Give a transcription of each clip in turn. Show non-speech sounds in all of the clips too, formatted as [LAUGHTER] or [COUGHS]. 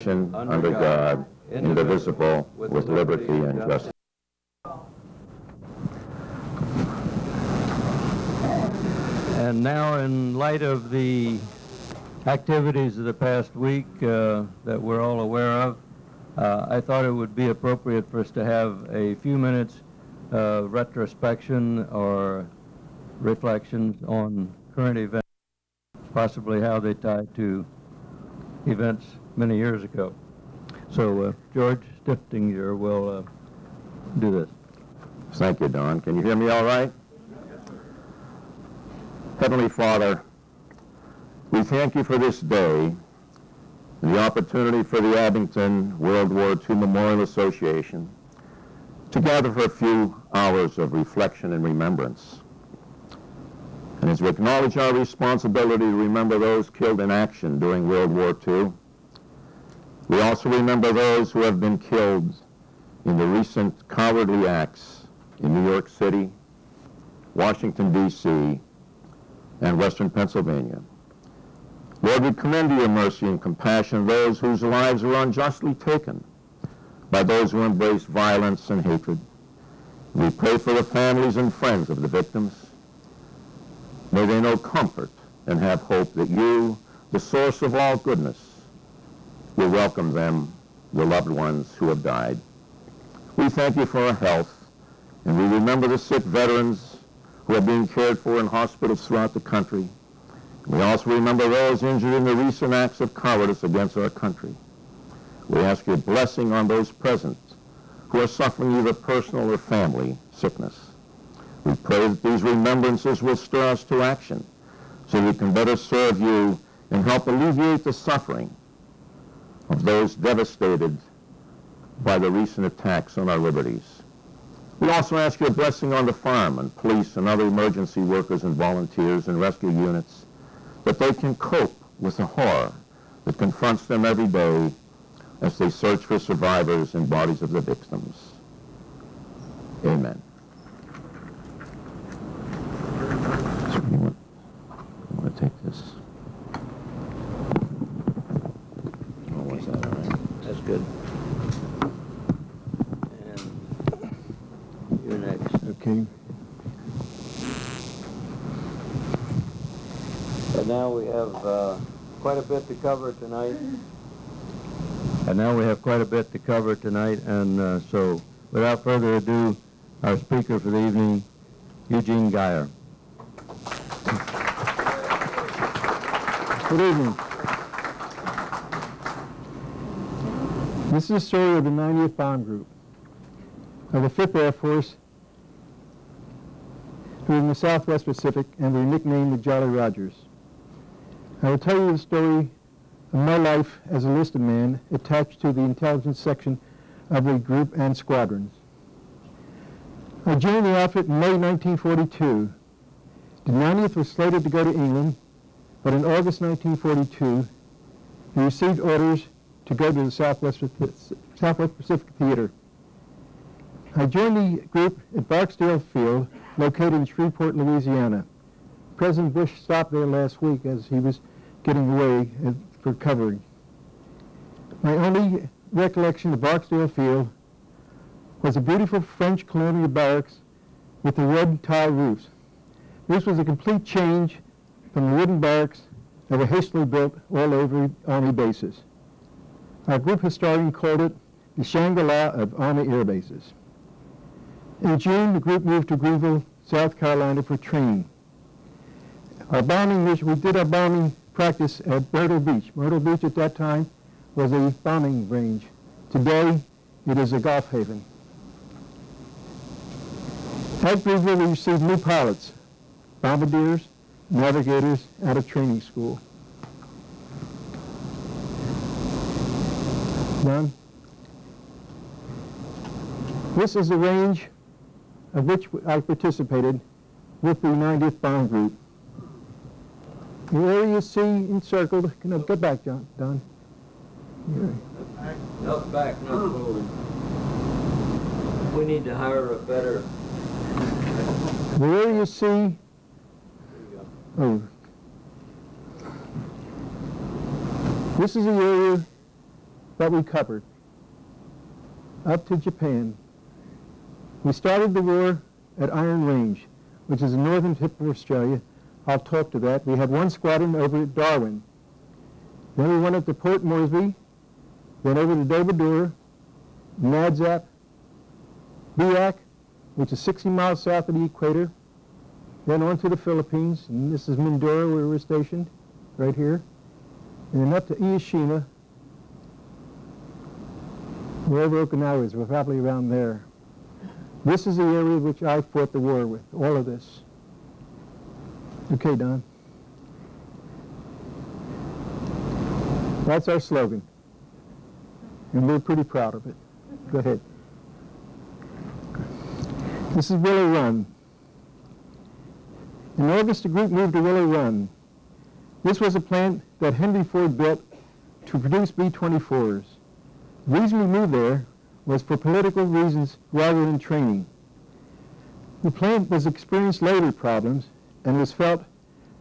nation under God, indivisible, with liberty and justice. And now, in light of the activities of the past week uh, that we're all aware of, uh, I thought it would be appropriate for us to have a few minutes uh, retrospection or reflections on current events, possibly how they tie to events many years ago. So, uh, George Stiftinger will uh, do this. Thank you, Don. Can you hear me all right? Heavenly Father, we thank you for this day and the opportunity for the Abington World War II Memorial Association to gather for a few hours of reflection and remembrance. And as we acknowledge our responsibility to remember those killed in action during World War II, we also remember those who have been killed in the recent cowardly acts in New York City, Washington, D.C., and Western Pennsylvania. Lord, we commend to your mercy and compassion those whose lives were unjustly taken by those who embrace violence and hatred. We pray for the families and friends of the victims. May they know comfort and have hope that you, the source of all goodness, will welcome them, the loved ones who have died. We thank you for our health, and we remember the sick veterans who are being cared for in hospitals throughout the country. We also remember those injured in the recent acts of cowardice against our country. We ask your blessing on those present who are suffering either personal or family sickness. We pray that these remembrances will stir us to action so we can better serve you and help alleviate the suffering of those devastated by the recent attacks on our liberties. We also ask your blessing on the firemen, police, and other emergency workers and volunteers and rescue units, that they can cope with the horror that confronts them every day as they search for survivors and bodies of the victims. Amen. So you want, you want to take this? Oh, was that all right? That's good. And you're next. Okay. And now we have uh, quite a bit to cover tonight. And now we have quite a bit to cover tonight, and uh, so without further ado, our speaker for the evening, Eugene Girer. Good evening. This is a story of the 90th Bomb Group of the 5th Air Force who in the Southwest Pacific and were nicknamed the Jolly Rogers. I will tell you the story of my life as a listed man attached to the intelligence section of the group and squadrons. I joined the outfit in May 1942. The 90th was slated to go to England, but in August 1942, he received orders to go to the Southwest, Southwest Pacific Theater. I joined the group at Barksdale Field, located in Shreveport, Louisiana. President Bush stopped there last week as he was getting away uh, for covering. My only recollection of Barksdale Field was a beautiful French colonial barracks with the red tile roofs. This was a complete change from the wooden barracks that were hastily built all over Army bases. Our group historian called it the Shangri-La of Army air bases. In June, the group moved to Greenville, South Carolina for training. Our bombing, mission, we did our bombing practice at Myrtle Beach. Myrtle Beach at that time was a bombing range. Today, it is a golf haven. At Greenville, we received new pilots, bombardiers, navigators out of training school. Done. This is the range of which I participated with the 90th Bomb Group. The area you see encircled, no, go back, John, Don. Here. No, back, no forward. We need to hire a better... The area you see, oh, this is the area that we covered. Up to Japan. We started the war at Iron Range, which is the northern tip of Australia. I'll talk to that. We had one squadron over at Darwin. Then we went up to Port Moresby, then over to Dobodura, Nadzab, Biak, which is 60 miles south of the equator, then on to the Philippines, and this is Mindoro where we're stationed, right here, and then up to Ieshima, wherever Okinawa is, we're probably around there. This is the area which I fought the war with, all of this. Okay, Don. That's our slogan. And we're pretty proud of it. Go ahead. This is Willow Run. In August, the group moved to Willow Run. This was a plant that Henry Ford built to produce B-24s. The reason we moved there was for political reasons rather than training. The plant was experienced labor problems and it was felt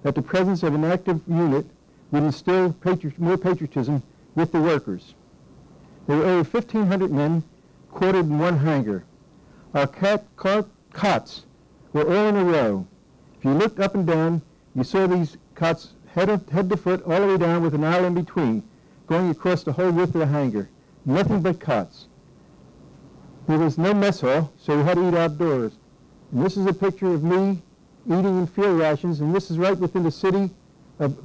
that the presence of an active unit would instill more patriotism with the workers. There were over 1,500 men quartered in one hangar. Our cat, car, cots were all in a row. If you looked up and down, you saw these cots head, up, head to foot all the way down with an aisle in between, going across the whole width of the hangar. Nothing but cots. There was no mess hall, so we had to eat outdoors. And this is a picture of me eating in field rations, and this is right within the city of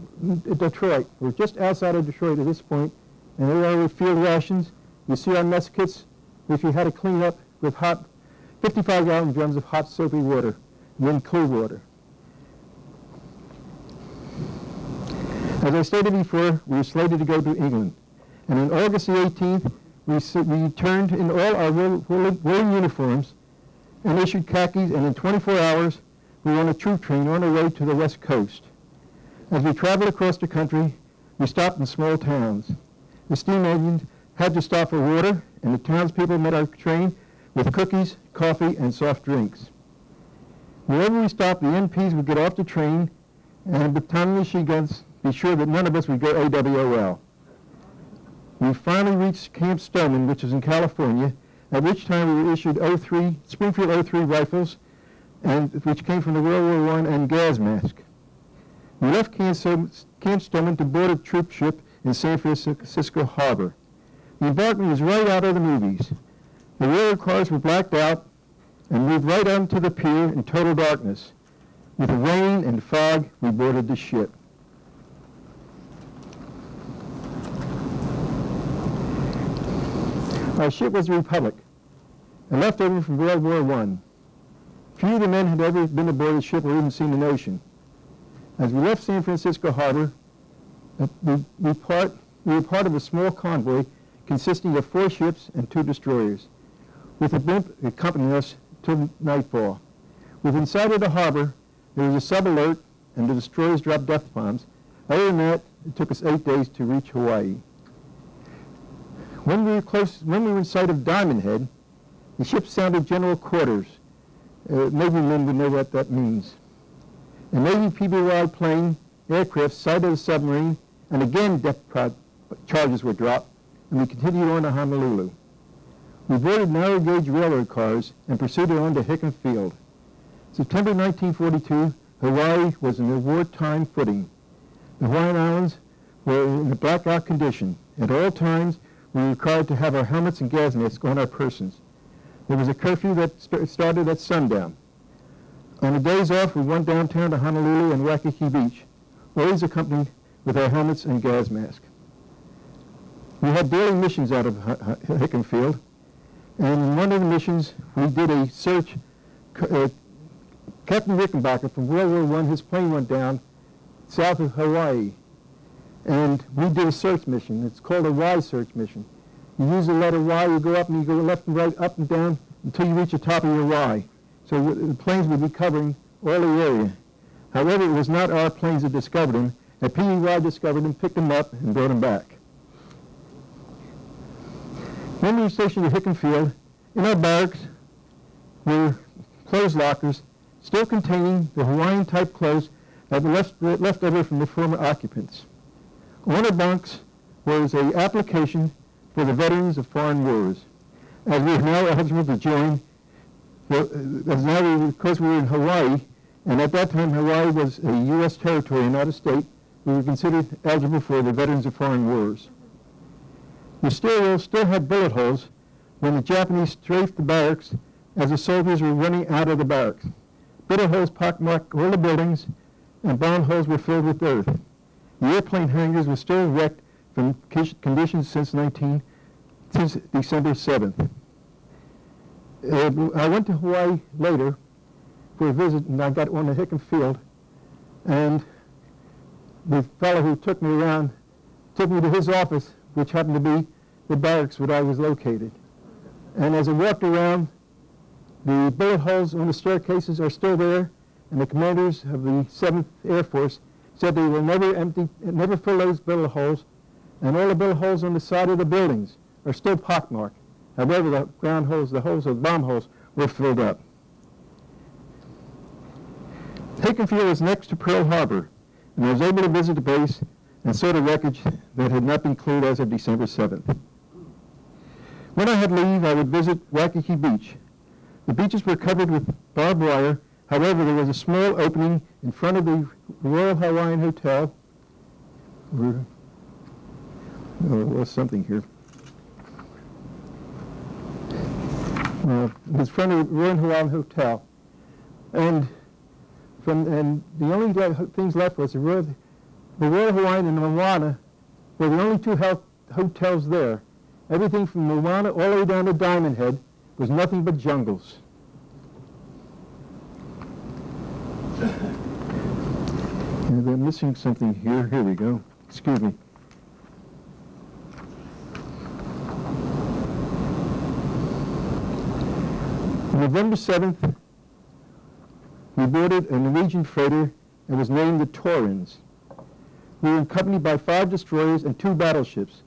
Detroit. We're just outside of Detroit at this point, and there are field rations. You see our mess kits, which we had to clean up with hot 55 gallon drums of hot soapy water, then cool water. As I stated before, we were slated to go to England. And on August the 18th, we, we turned in all our woolen uniforms and issued khakis, and in 24 hours, we were on a troop train on our way to the west coast. As we traveled across the country, we stopped in small towns. The steam engines had to stop for water, and the townspeople met our train with cookies, coffee, and soft drinks. Wherever we stopped, the MPs would get off the train and with time machine guns be sure that none of us would go AWOL. We finally reached Camp Stoneman, which is in California, at which time we were issued 03, Springfield 03 rifles, and, which came from the World War I and gas mask. We left Camp, Stoneman to board a troop ship in San Francisco Harbor. The embarkment was right out of the movies. The railroad cars were blacked out and moved right onto the pier in total darkness. With rain and fog, we boarded the ship. Our ship was the Republic, a leftover from World War I. Few of the men had ever been aboard the ship or even seen the ocean. As we left San Francisco Harbor, uh, we, we, part, we were part of a small convoy consisting of four ships and two destroyers, with a blimp accompanying us till nightfall. Within sight of the harbor, there was a sub-alert, and the destroyers dropped death bombs. Other than that, it took us eight days to reach Hawaii. When we were close, when we were in sight of Diamond Head, the ship sounded general quarters. Uh, Navy men would know what that means. A Navy PBY plane aircraft sighted the submarine, and again death charges were dropped, and we continued on to Honolulu. We boarded narrow gauge railroad cars and proceeded on to Hickam Field. September 1942, Hawaii was in a wartime footing. The Hawaiian Islands were in a blackout condition. At all times, we were required to have our helmets and gas masks on our persons. There was a curfew that st started at sundown. On the days off, we went downtown to Honolulu and Waikiki Beach, always accompanied with our helmets and gas masks. We had daily missions out of Hickam Field, and in one of the missions, we did a search. Uh, Captain Rickenbacker from World War I, his plane went down south of Hawaii, and we did a search mission. It's called a Y search mission. You use the letter Y, you go up and you go left and right, up and down, until you reach the top of your Y. So the planes would be covering all the area. However, it was not our planes that discovered them. A PBY discovered them, picked them up, and brought them back. When we were stationed at Hickam Field, in our barracks were clothes lockers still containing the Hawaiian-type clothes that were left, left over from the former occupants. On the bunks was a application for the veterans of foreign wars. As we are now eligible to join, uh, as now we, because we were in Hawaii, and at that time Hawaii was a U.S. territory and not a state, we were considered eligible for the veterans of foreign wars. The stairwell still had bullet holes when the Japanese strafed the barracks as the soldiers were running out of the barracks. Bullet holes pockmarked all the buildings, and bomb holes were filled with earth. The airplane hangars were still wrecked from conditions since 19, since December 7th. Uh, I went to Hawaii later for a visit, and I got on the Hickam Field, and the fellow who took me around took me to his office, which happened to be the barracks where I was located. And as I walked around, the bullet holes on the staircases are still there, and the commanders of the 7th Air Force said they will never empty, never fill those bullet holes, and all the bullet holes on the side of the buildings are still pockmarked. However, the ground holes, the holes of the bomb holes, were filled up. Hickam Field is next to Pearl Harbor, and I was able to visit the base and saw the wreckage that had not been cleared as of December 7th. When I had leave, I would visit Waikiki Beach. The beaches were covered with barbed wire. However, there was a small opening in front of the Royal Hawaiian Hotel. Oh, there was something here. Uh, in front of the Royal Hawaiian Hotel. And from and the only things left was the Royal, the Royal Hawaiian and the Moana were the only two hotels there. Everything from Moana all the way down to Diamond Head was nothing but jungles. And I'm missing something here. Here we go. Excuse me. November 7th, we boarded a Norwegian freighter and was named the Torrens. We were accompanied by five destroyers and two battleships.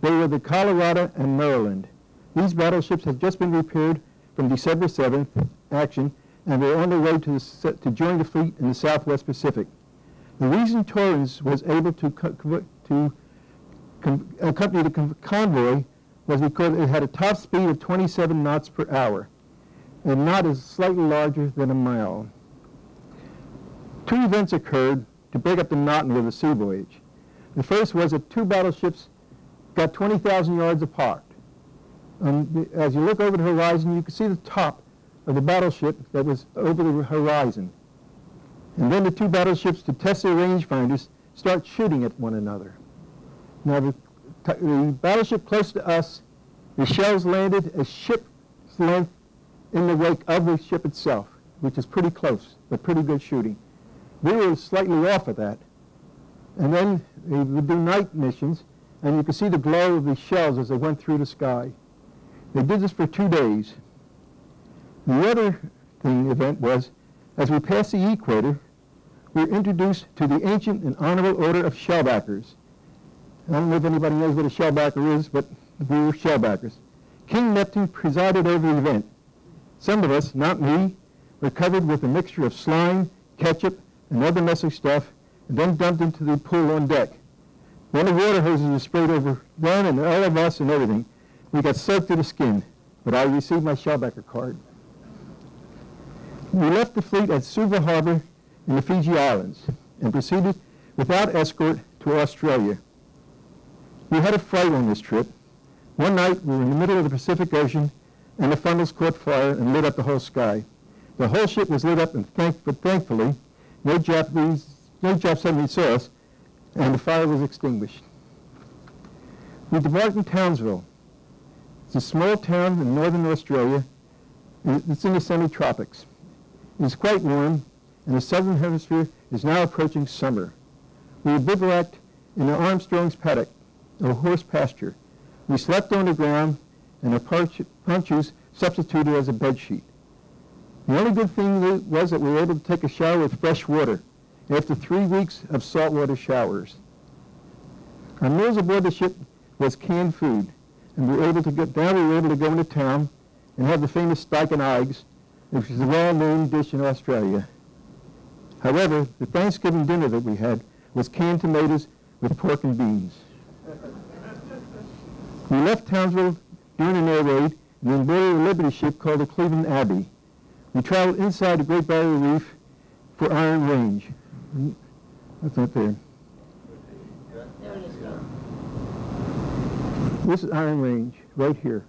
They were the Colorado and Maryland. These battleships had just been repaired from December 7th action and were on their way to, the, to join the fleet in the Southwest Pacific. The reason Torrens was able to, to com- accompany the convoy was because it had a top speed of 27 knots per hour. A knot is slightly larger than a mile. Two events occurred to break up the monotony of the sea voyage. The first was that two battleships got 20,000 yards apart. And as you look over the horizon, you can see the top of the battleship that was over the horizon. And then the two battleships, to test their rangefinders, start shooting at one another. Now, the, the battleship close to us, the shells landed a ship's length in the wake of the ship itself, which is pretty close, but pretty good shooting. We were slightly off of that. And then they would do night missions, and you could see the glow of the shells as they went through the sky. They did this for two days. The other thing event was, as we passed the equator, we were introduced to the ancient and honorable order of shellbackers. I don't know if anybody knows what a shellbacker is, but we were shellbackers. King Neptune presided over the event. Some of us, not me, were covered with a mixture of slime, ketchup, and other messy stuff, and then dumped into the pool on deck. Then the water hoses were sprayed over them and all of us and everything. We got soaked to the skin, but I received my shellbacker card. We left the fleet at Suva Harbor in the Fiji Islands and proceeded without escort to Australia. We had a fright on this trip. One night we were in the middle of the Pacific Ocean and the funnels caught fire and lit up the whole sky. The whole ship was lit up and thank, but thankfully no Japanese, no Jap suddenly saw us and the fire was extinguished. We debarked in Townsville. It's a small town in northern Australia. It's in the semi-tropics. It is quite warm, and the southern hemisphere is now approaching summer. We bivouacked in the Armstrong's paddock, a horse pasture. We slept on the ground, and our ponch- ponchos substituted as a bed sheet. The only good thing was that we were able to take a shower with fresh water after three weeks of saltwater showers. Our meals aboard the ship was canned food, and we were able to get down. We were able to go into town and have the famous steak and eggs, which is a well-known dish in Australia. However, the Thanksgiving dinner that we had was canned tomatoes with pork and beans. We left Townsville during an air raid and then boarded a Liberty ship called the Cleveland Abbey. We traveled inside the Great Barrier Reef for Iron Range. That's not there. There it is. This is Iron Range, right here.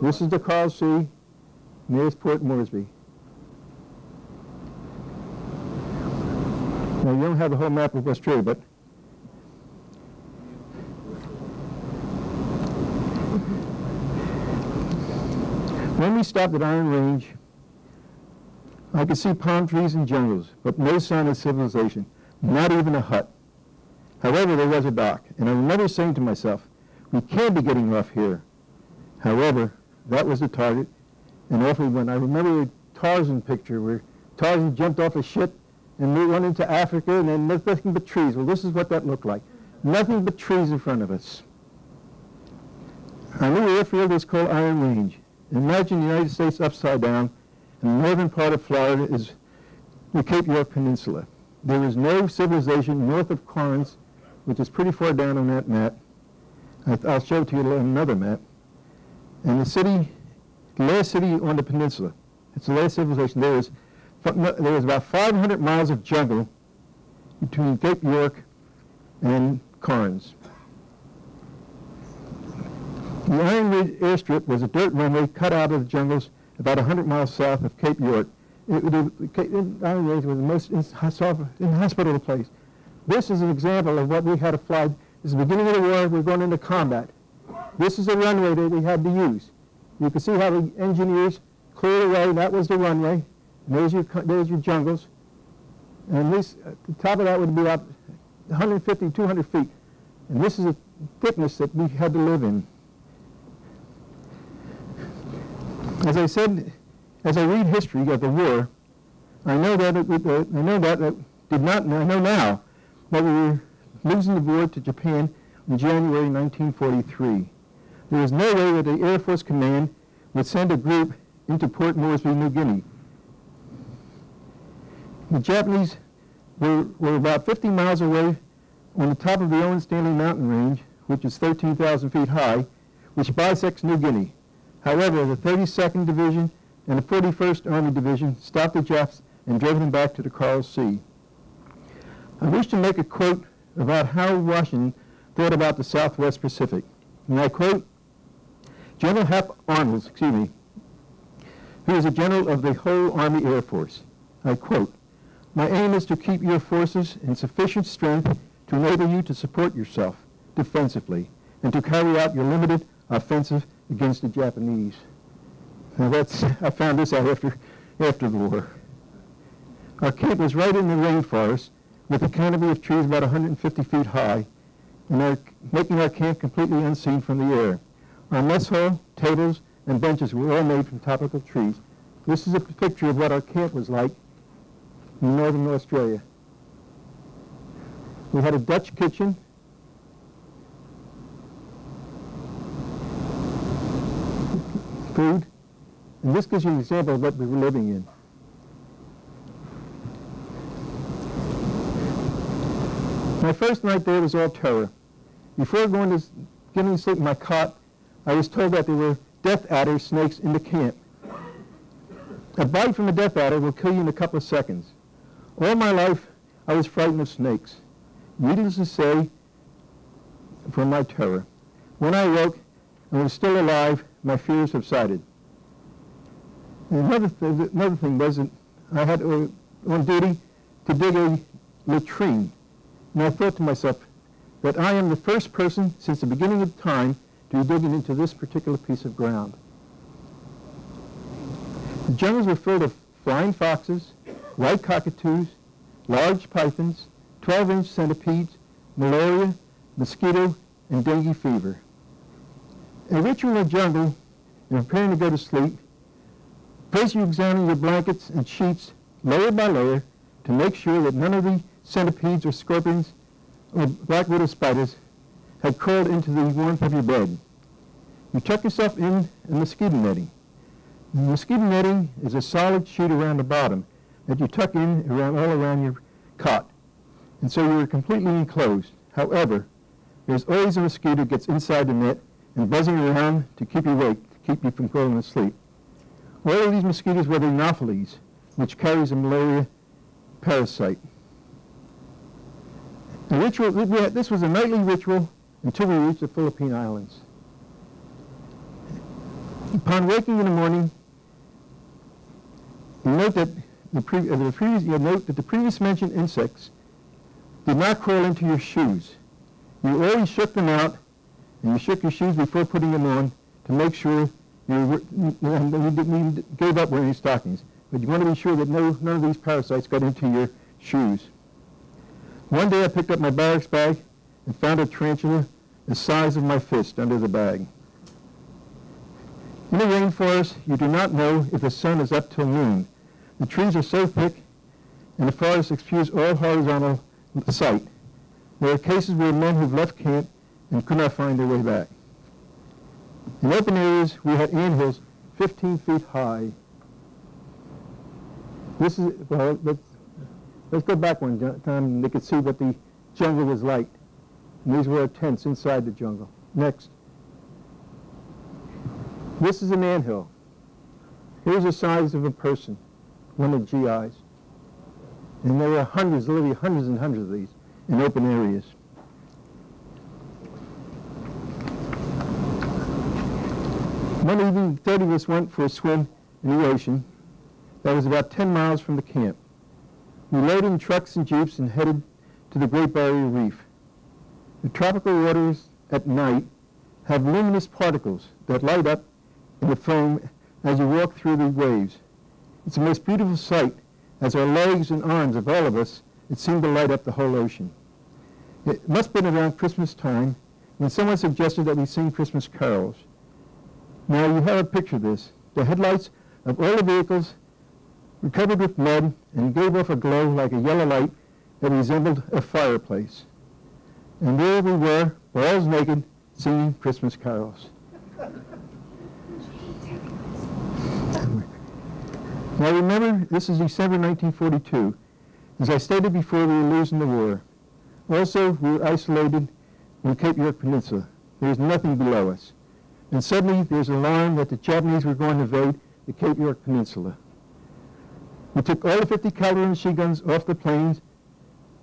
This is the Coral Sea, nearest Port Moresby. Now, you don't have the whole map of Australia, but when we stopped at Iron Range, I could see palm trees and jungles, but no sign of civilization, not even a hut. However, there was a dock, and I remember saying to myself, we can't be getting off here. However, that was the target, and off we went. I remember the Tarzan picture where Tarzan jumped off a ship and we went into Africa, and then nothing but trees. Well, this is what that looked like. Nothing but trees in front of us. Our new airfield was called Iron Range. Imagine the United States upside down, and the northern part of Florida is the Cape York Peninsula. There is no civilization north of Corinth, which is pretty far down on that map. I'll show it to you on another map. And the city, last city on the peninsula, it's the last civilization. There is, there is about 500 miles of jungle between Cape York and Cairns. The Iron Range airstrip was a dirt runway cut out of the jungles about 100 miles south of Cape York. It, it, it, Iron Range was the most inhosp- inhospitable place. This is an example of what we had to fly. This is the beginning of the war. We're going into combat. This is the runway that we had to use. You can see how the engineers cleared away. That was the runway. And there's your, there's your jungles. And at least at the top of that would be about 150, 200 feet. And this is a thickness that we had to live in. As I said, as I read history of the war, I know that it, uh, I know that it did not. I know now that we were losing the war to Japan in January 1943. There was no way that the Air Force Command would send a group into Port Moresby, New Guinea. The Japanese were, were about 50 miles away on the top of the Owen Stanley mountain range, which is 13,000 feet high, which bisects New Guinea. However, the 32nd Division and the 41st Army Division stopped the Japs and drove them back to the Coral Sea. I wish to make a quote about how Washington thought about the Southwest Pacific. And I quote, General Hap Arnold, excuse me, who is a general of the whole Army Air Force. I quote, my aim is to keep your forces in sufficient strength to enable you to support yourself defensively and to carry out your limited offensive against the Japanese. Now that's, I found this out after, after the war. Our camp was right in the rainforest with a canopy of trees about 150 feet high and our, making our camp completely unseen from the air. Our mess hall, tables, and benches were all made from tropical trees. This is a picture of what our camp was like in northern Australia. We had a Dutch kitchen. Food. And this gives you an example of what we were living in. My first night there was all terror. Before going to getting to sleep in my cot, I was told that there were death adder snakes in the camp. A bite from a death adder will kill you in a couple of seconds. All my life, I was frightened of snakes. Needless to say, from my terror. When I awoke and was still alive, my fears subsided. Another, th- another thing was that I had uh, on duty to dig a latrine. And I thought to myself that I am the first person since the beginning of time be digging into this particular piece of ground. The jungles were filled with flying foxes, white cockatoos, large pythons, 12-inch centipedes, malaria, mosquito, and dengue fever. A ritual in the jungle, in preparing to go to sleep, first you examine your blankets and sheets layer by layer to make sure that none of the centipedes or scorpions or black widow spiders had curled into the warmth of your bed. You tuck yourself in a mosquito netting. The mosquito netting is a solid sheet around the bottom that you tuck in around all around your cot. And so you're completely enclosed. However, there's always a mosquito gets inside the net and buzzing around to keep you awake, to keep you from falling asleep. All of these mosquitoes were the Anopheles, which carries a malaria parasite. The ritual, this was a nightly ritual until we reached the Philippine Islands. Upon waking in the morning, you note that the, pre- uh, the previous, you note that the previous mentioned insects did not crawl into your shoes. You always shook them out, and you shook your shoes before putting them on to make sure you, you gave up wearing stockings. But you want to be sure that no, none of these parasites got into your shoes. One day I picked up my barracks bag and found a tarantula the size of my fist under the bag. In the rainforest, you do not know if the sun is up till noon. The trees are so thick, and the forest exudes all horizontal sight. There are cases where men have left camp and could not find their way back. In open areas, we had anthills 15 feet high. This is, well, let's, let's go back one time and they could see what the jungle was like. And these were our tents inside the jungle. Next. This is an anthill. Here's the size of a person, one of the GIs. And there are hundreds, literally hundreds and hundreds of these in open areas. One evening, 30 of us went for a swim in the ocean that was about 10 miles from the camp. We loaded in trucks and jeeps and headed to the Great Barrier Reef. The tropical waters at night have luminous particles that light up in the foam as you walk through the waves. It's the most beautiful sight as our legs and arms of all of us, it seemed to light up the whole ocean. It must have been around Christmas time when someone suggested that we sing Christmas carols. Now you have a picture of this. The headlights of all the vehicles were covered with mud and gave off a glow like a yellow light that resembled a fireplace. And there we were, balls naked, singing Christmas carols. Now remember, this is December 1942. As I stated before, we were losing the war. Also, we were isolated on Cape York Peninsula. There was nothing below us. And suddenly, there's an alarm that the Japanese were going to invade the Cape York Peninsula. We took all the 50 caliber machine guns off the planes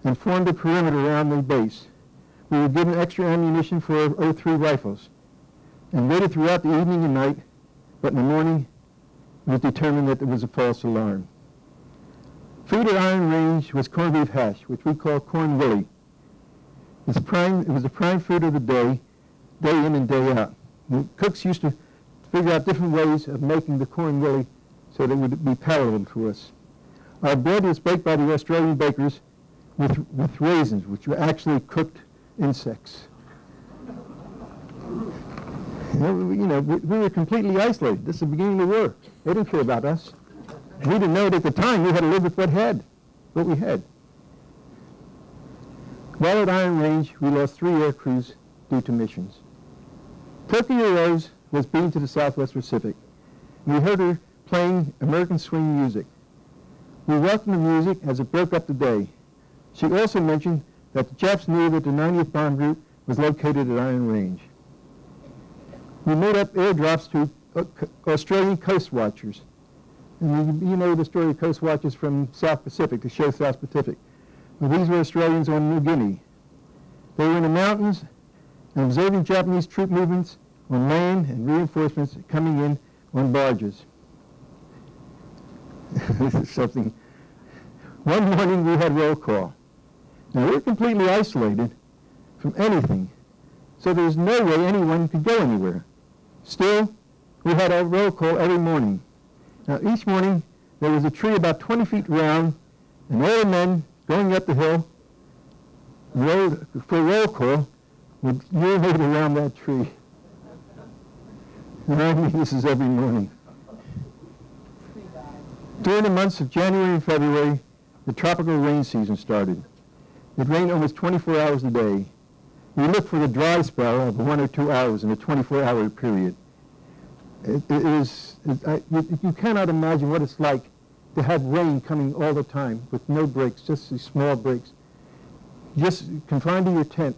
and formed a perimeter around the base. We were given extra ammunition for our 03 rifles and waited throughout the evening and night, but in the morning it was determined that it was a false alarm. Food at Iron Range was corned beef hash, which we call corn willy. It's prime, it was the prime food of the day, day in and day out. The cooks used to figure out different ways of making the corn willy so that it would be palatable to us. Our bread was baked by the Australian bakers with, with raisins, which were actually cooked insects. You know, we- you know, we, we were completely isolated. This is the beginning of the war. They didn't care about us. We didn't know it at the time. We had to live with what had, what we had. While at Iron Range, we lost three air crews due to missions. Tokyo Rose was beamed to the Southwest Pacific. We heard her playing American swing music. We welcomed the music as it broke up the day. She also mentioned that the Japs knew that the 90th Bomb Group was located at Iron Range. We made up airdrops to uh, Australian coast watchers. And you, you know the story of coast watchers from South Pacific, the show South Pacific. Well, these were Australians on New Guinea. They were in the mountains and observing Japanese troop movements on land and reinforcements coming in on barges. [LAUGHS] this is something. One morning we had roll call. Now we're completely isolated from anything, so there's no way anyone could go anywhere. Still, we had our roll call every morning. Now each morning there was a tree about 20 feet round, and all the men going up the hill roll, for roll call would urinate around that tree. And I mean, this is every morning. During the months of January and February, the tropical rain season started. It rained almost 24 hours a day. We looked for the dry spell of one or two hours in a 24-hour period. It, it is, it, I, you, you cannot imagine what it's like to have rain coming all the time with no breaks, just these small breaks. Just confined to your tent.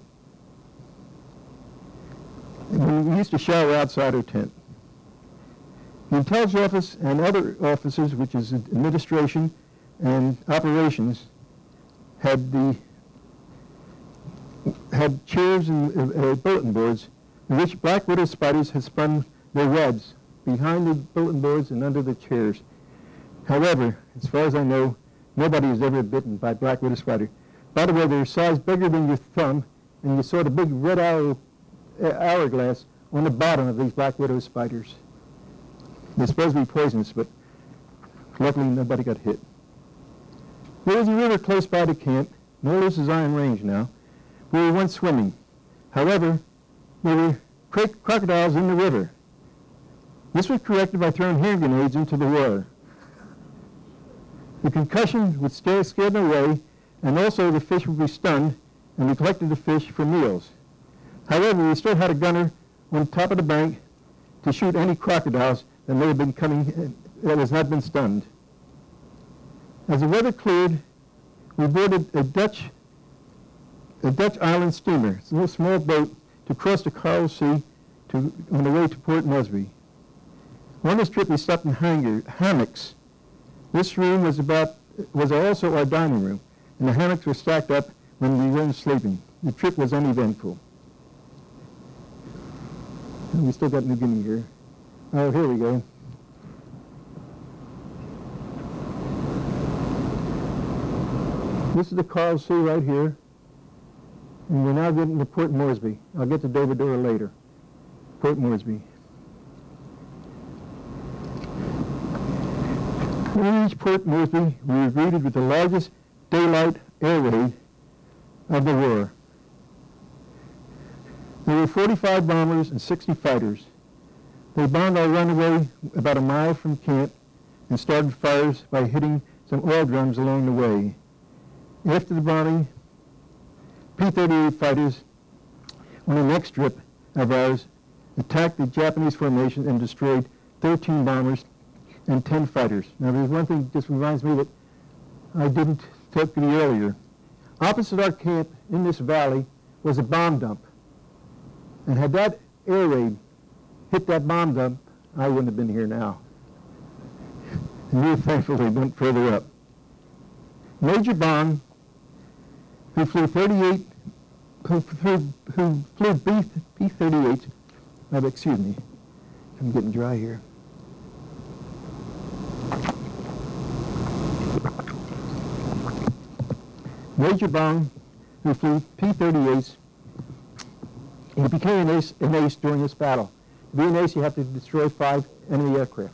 We used to shower outside our tent. The intelligence office and other offices, which is administration and operations, had the had chairs and bulletin boards in which black widow spiders had spun their webs behind the bulletin boards and under the chairs. However, as far as I know, nobody was ever bitten by black widow spider. By the way, they're size bigger than your thumb, and you saw the big red hour, uh, hourglass on the bottom of these black widow spiders. They're supposed to be poisonous, but luckily nobody got hit. There is a river close by the camp. Norris is Iron Range now. We were once swimming. However, there were cro- crocodiles in the river. This was corrected by throwing hand grenades into the water. The concussion would scare, scare them away, and also the fish would be stunned, and we collected the fish for meals. However, we still had a gunner on top of the bank to shoot any crocodiles that may have been coming, that has not been stunned. As the weather cleared, we boarded a Dutch, a Dutch island steamer, it's a little small boat, to cross the Coral Sea to, on the way to Port Moresby. On this trip, we slept in hanger, hammocks. This room was about was also our dining room, and the hammocks were stacked up when we weren't sleeping. The trip was uneventful. Oh, we still got New Guinea here. Oh, here we go. This is the Coral Sea right here. And we're now getting to Port Moresby. I'll get to Dobodura later. Port Moresby. When we reached Port Moresby, we were greeted with the largest daylight air raid of the war. There were 45 bombers and 60 fighters. They bombed our runway about a mile from camp and started fires by hitting some oil drums along the way. After the bombing, P-38 fighters on the next trip of ours attacked the Japanese formation and destroyed 13 bombers and 10 fighters. Now there's one thing that just reminds me that I didn't talk to you earlier. Opposite our camp in this valley was a bomb dump. And had that air raid hit that bomb dump, I wouldn't have been here now. And we thankfully went further up. Major Bong, who flew 38, who, who, who flew B, B-38, uh, excuse me, I'm getting dry here. Major Bong, who flew P-38s, he became an ace, an ace during this battle. To be an ace, you have to destroy five enemy aircraft.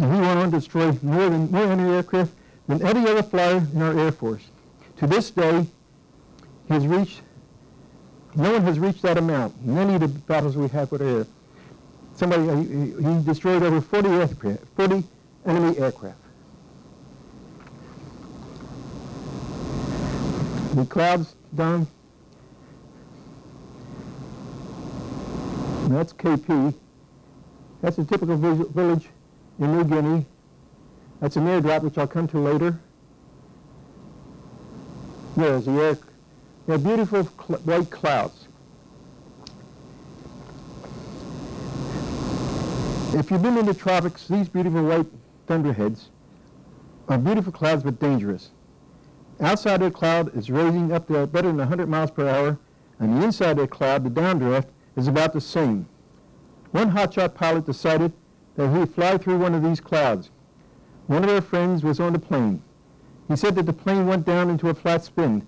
And he went on to destroy more than more enemy aircraft than any other flyer in our Air Force. To this day, has reached, no one has reached that amount. Many of the battles we had with air. Somebody, he, he destroyed over 40 aircraft, 40 enemy aircraft. The clouds down. That's KP. That's a typical village in New Guinea. That's an airdrop, which I'll come to later. There's the air. They're beautiful white clouds. If you've been in the tropics, these beautiful white thunderheads are beautiful clouds but dangerous. Outside of the cloud is raising up to better than 100 miles per hour, and the inside of the cloud, the downdraft, is about the same. One hotshot pilot decided that he'd fly through one of these clouds. One of our friends was on the plane. He said that the plane went down into a flat spin,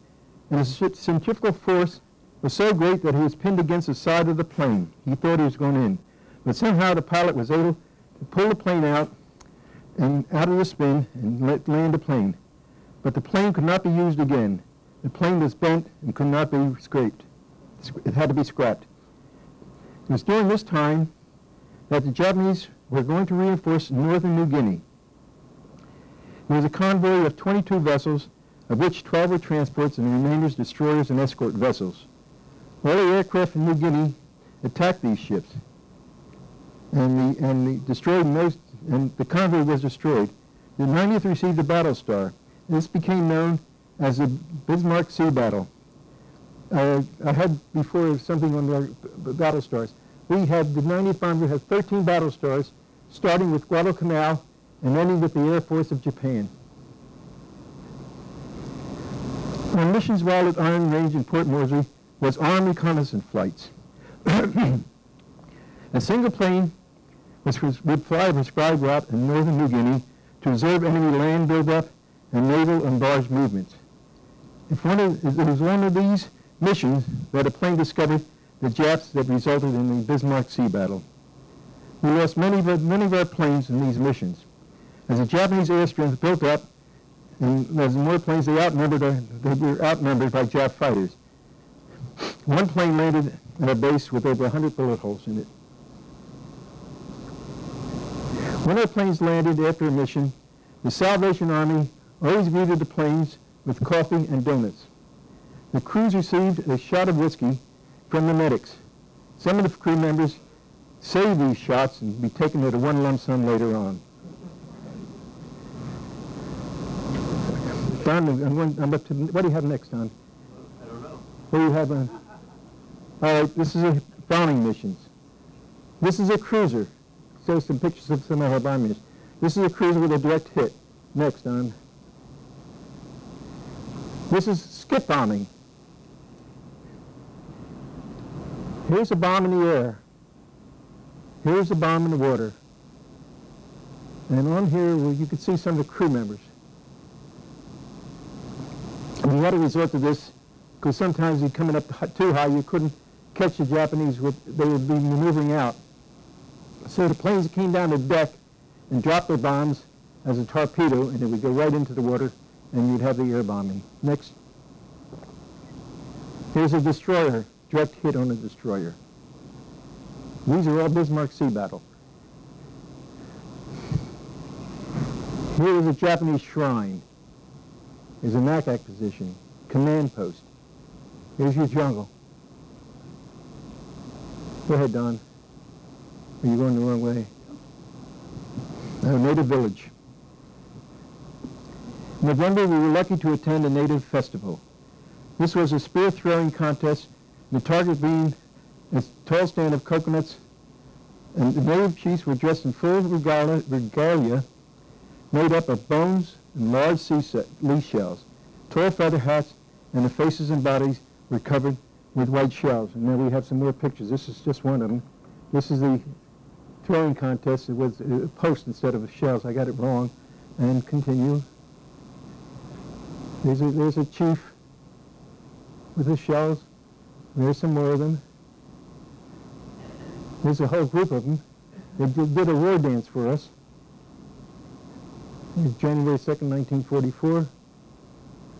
and the centrifugal force was so great that he was pinned against the side of the plane. He thought he was going in. But somehow the pilot was able to pull the plane out and out of the spin and let land the plane. But the plane could not be used again. The plane was bent and could not be scraped. It had to be scrapped. It was during this time that the Japanese were going to reinforce northern New Guinea. Was a convoy of 22 vessels, of which 12 were transports and the remainders destroyers and escort vessels. The aircraft in New Guinea attacked these ships, and the, and the destroyed most, and the convoy was destroyed. The 90th received the battle star. This became known as the Bismarck Sea Battle. uh, I had before something on the battle stars. We had, the 90th Bomber has 13 battle stars, starting with Guadalcanal and ending with the Air Force of Japan. Our missions while at Iron Range in Port Moresby was armed reconnaissance flights. [COUGHS] A single plane which was, would fly a prescribed route in northern New Guinea to observe enemy land buildup and naval and barge movements. If one of, it was one of these missions that a plane discovered the Japs that resulted in the Bismarck Sea Battle. We lost many of, many of our planes in these missions. As the Japanese air built up, and as more planes, they outnumbered, they were outnumbered by Jap fighters. One plane landed at a base with over 100 bullet holes in it. When our planes landed after a mission, the Salvation Army always greeted the planes with coffee and donuts. The crews received a shot of whiskey from the medics. Some of the crew members saved these shots and be taken at a one lump sum later on. I'm, going, I'm up to, what do you have next, Don? I don't know. What do you have on? All right, this is a bombing missions. This is a cruiser. Shows some pictures of some of our bombing missions. This is a cruiser with a direct hit. Next, Don. This is skip bombing. Here's a bomb in the air. Here's a bomb in the water. And on here, well, you can see some of the crew members. And we had to resort to this because sometimes you're coming up too high, you couldn't catch the Japanese, with, they would be maneuvering out. So the planes came down the deck and dropped their bombs as a torpedo, and it would go right into the water, and you'd have the air bombing. Next. Here's a destroyer, direct hit on a destroyer. These are all Bismarck Sea Battle. Here is a Japanese shrine. There's a NACAC position, command post. Here's your jungle. Go ahead, Don. Are you going the wrong way? A native village. In November, we were lucky to attend a native festival. This was a spear throwing contest, the target being a tall stand of coconuts, and the native chiefs were dressed in full regalia, regalia made up of bones and large sea se- leaf shells. Tall feather hats and the faces and bodies were covered with white shells. And then we have some more pictures. This is just one of them. This is the throwing contest. It was a post instead of a shells. I got it wrong. And continue. There's a, there's a chief with his shells. There's some more of them. There's a whole group of them. They did, did a war dance for us. It's January 2nd, 1944.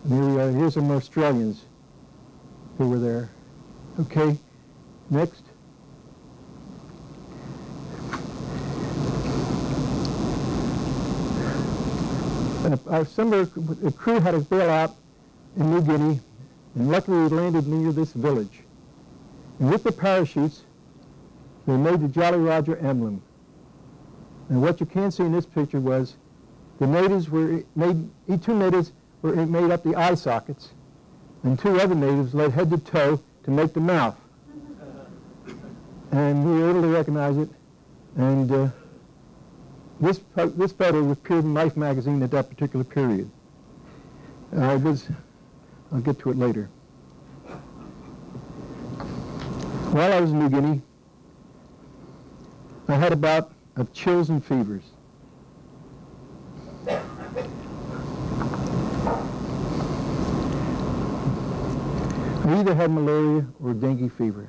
And here we are. Here's some Australians who were there. Okay, next. Uh, our summer the crew had a bailout in New Guinea, and luckily we landed near this village. And with the parachutes, they made the Jolly Roger emblem. And what you can see in this picture was the natives were made, two natives were made up the eye sockets, and two other natives led head to toe to make the mouth. And we were able to recognize it. And uh, this, this photo appeared in Life magazine at that particular period. Uh, was, I'll get to it later. While I was in New Guinea, I had a bout of chills and fevers. I either had malaria or dengue fever.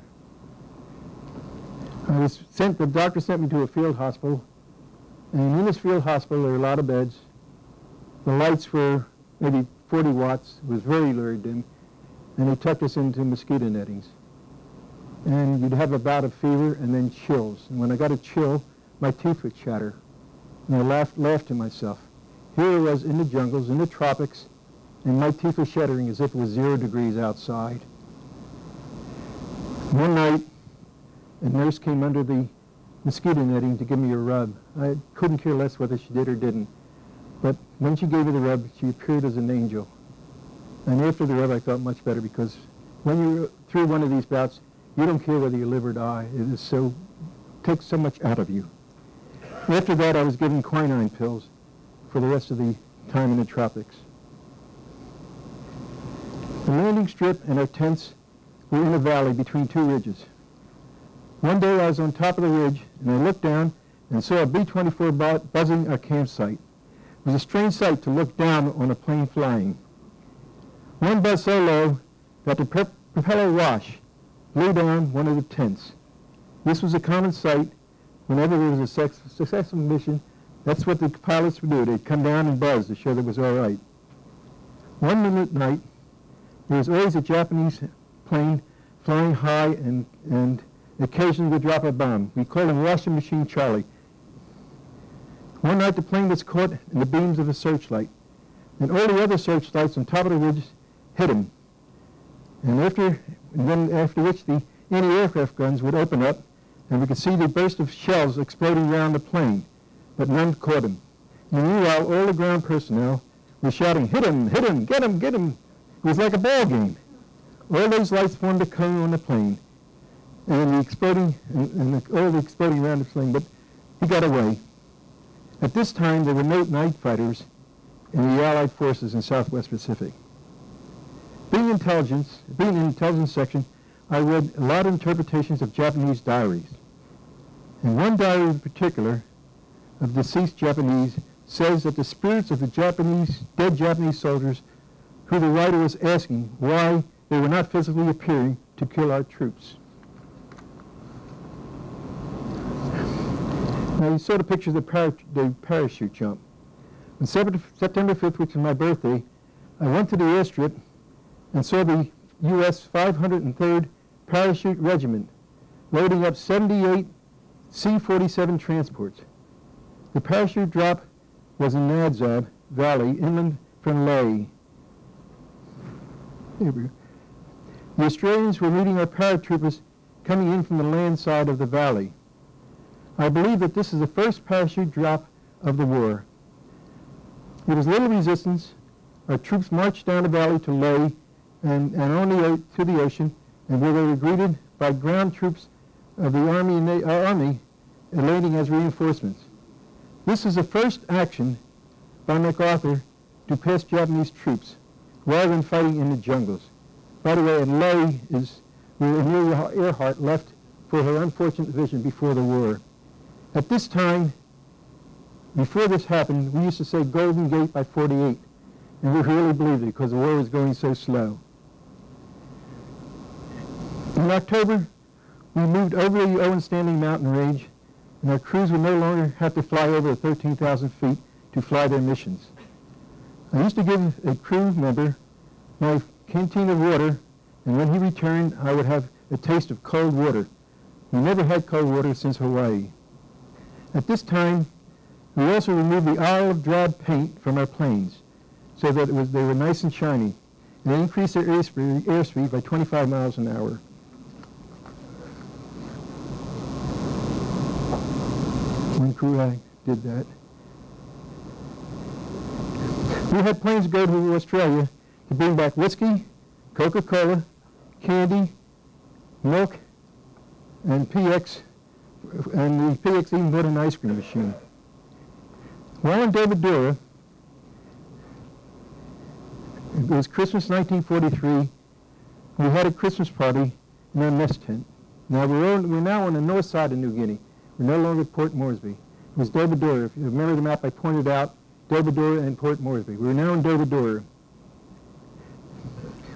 Uh, I was sent, the doctor sent me to a field hospital, and in this field hospital there were a lot of beds. The lights were maybe 40 watts, it was very, very dim, and they tucked us into mosquito nettings. And you'd have a bout of fever and then chills. And when I got a chill, my teeth would chatter. And I laughed, laughed to myself. Here I was in the jungles, in the tropics, and my teeth were shattering as if it was zero degrees outside. One night, a nurse came under the mosquito netting to give me a rub. I couldn't care less whether she did or didn't. But when she gave me the rub, she appeared as an angel. And after the rub, I felt much better because when you're through one of these bouts, you don't care whether you live or die. It is so, takes so much out of you. After that, I was given quinine pills for the rest of the time in the tropics. The landing strip and our tents were in a valley between two ridges. One day I was on top of the ridge, and I looked down and saw a B-24 bu- buzzing our campsite. It was a strange sight to look down on a plane flying. One buzzed so low that the prop- propeller wash blew down one of the tents. This was a common sight whenever there was a successful mission. That's what the pilots would do. They'd come down and buzz to show that it was all right. One minute night, there was always a Japanese plane flying high and, and occasionally would drop a bomb. We called him Washing Machine Charlie. One night the plane was caught in the beams of a searchlight, and all the other searchlights on top of the ridge hit him. And after, and then after which the anti-aircraft guns would open up, and we could see the burst of shells exploding around the plane, but none caught him. And meanwhile, all the ground personnel were shouting, hit him, hit him, get him, get him. It was like a ball game. All those lights formed a cone on the plane, and the exploding, and, and the, all the exploding around the plane, but he got away. At this time, there were no night fighters in the Allied forces in Southwest Pacific. Being intelligence, being in the intelligence section, I read a lot of interpretations of Japanese diaries. And one diary in particular of deceased Japanese says that the spirits of the Japanese, dead Japanese soldiers who the writer was asking why they were not physically appearing to kill our troops. Now you saw the picture of the, para- the parachute jump. On September 5th, which is my birthday, I went to the airstrip and saw the U.S. 503rd Parachute Regiment loading up 78 C-47 transports. The parachute drop was in Nadzab Valley, inland from Lae. The Australians were meeting our paratroopers coming in from the land side of the valley. I believe that this is the first parachute drop of the war. There was little resistance. Our troops marched down the valley to Lae and, and on to the ocean, and where they were greeted by ground troops of the Army, and Na- uh, Army landing as reinforcements. This is the first action by MacArthur to pass Japanese troops rather than fighting in the jungles. By the way, and Lae is Amelia Earhart left for her unfortunate vision before the war. At this time, before this happened, we used to say Golden Gate by 48, and we really believed it because the war was going so slow. In October, we moved over the Owen Stanley Mountain Range, and our crews would no longer have to fly over 13,000 feet to fly their missions. I used to give a crew member my canteen of water, and when he returned, I would have a taste of cold water. We never had cold water since Hawaii. At this time, we also removed the olive drab paint from our planes so that it was, they were nice and shiny. And they increased their airspeed, airspeed by 25 miles an hour. One crew I did that. We had planes go to Australia to bring back whiskey, Coca-Cola, candy, milk, and PX, and the PX even bought an ice cream machine. While in Dobodura, it was Christmas 1943, we had a Christmas party in our mess tent. Now we're, on, we're now on the north side of New Guinea. We're no longer at Port Moresby. It was Dobodura. If you remember the map I pointed out, Dobodura and Port Moresby. We're now in Dobodura.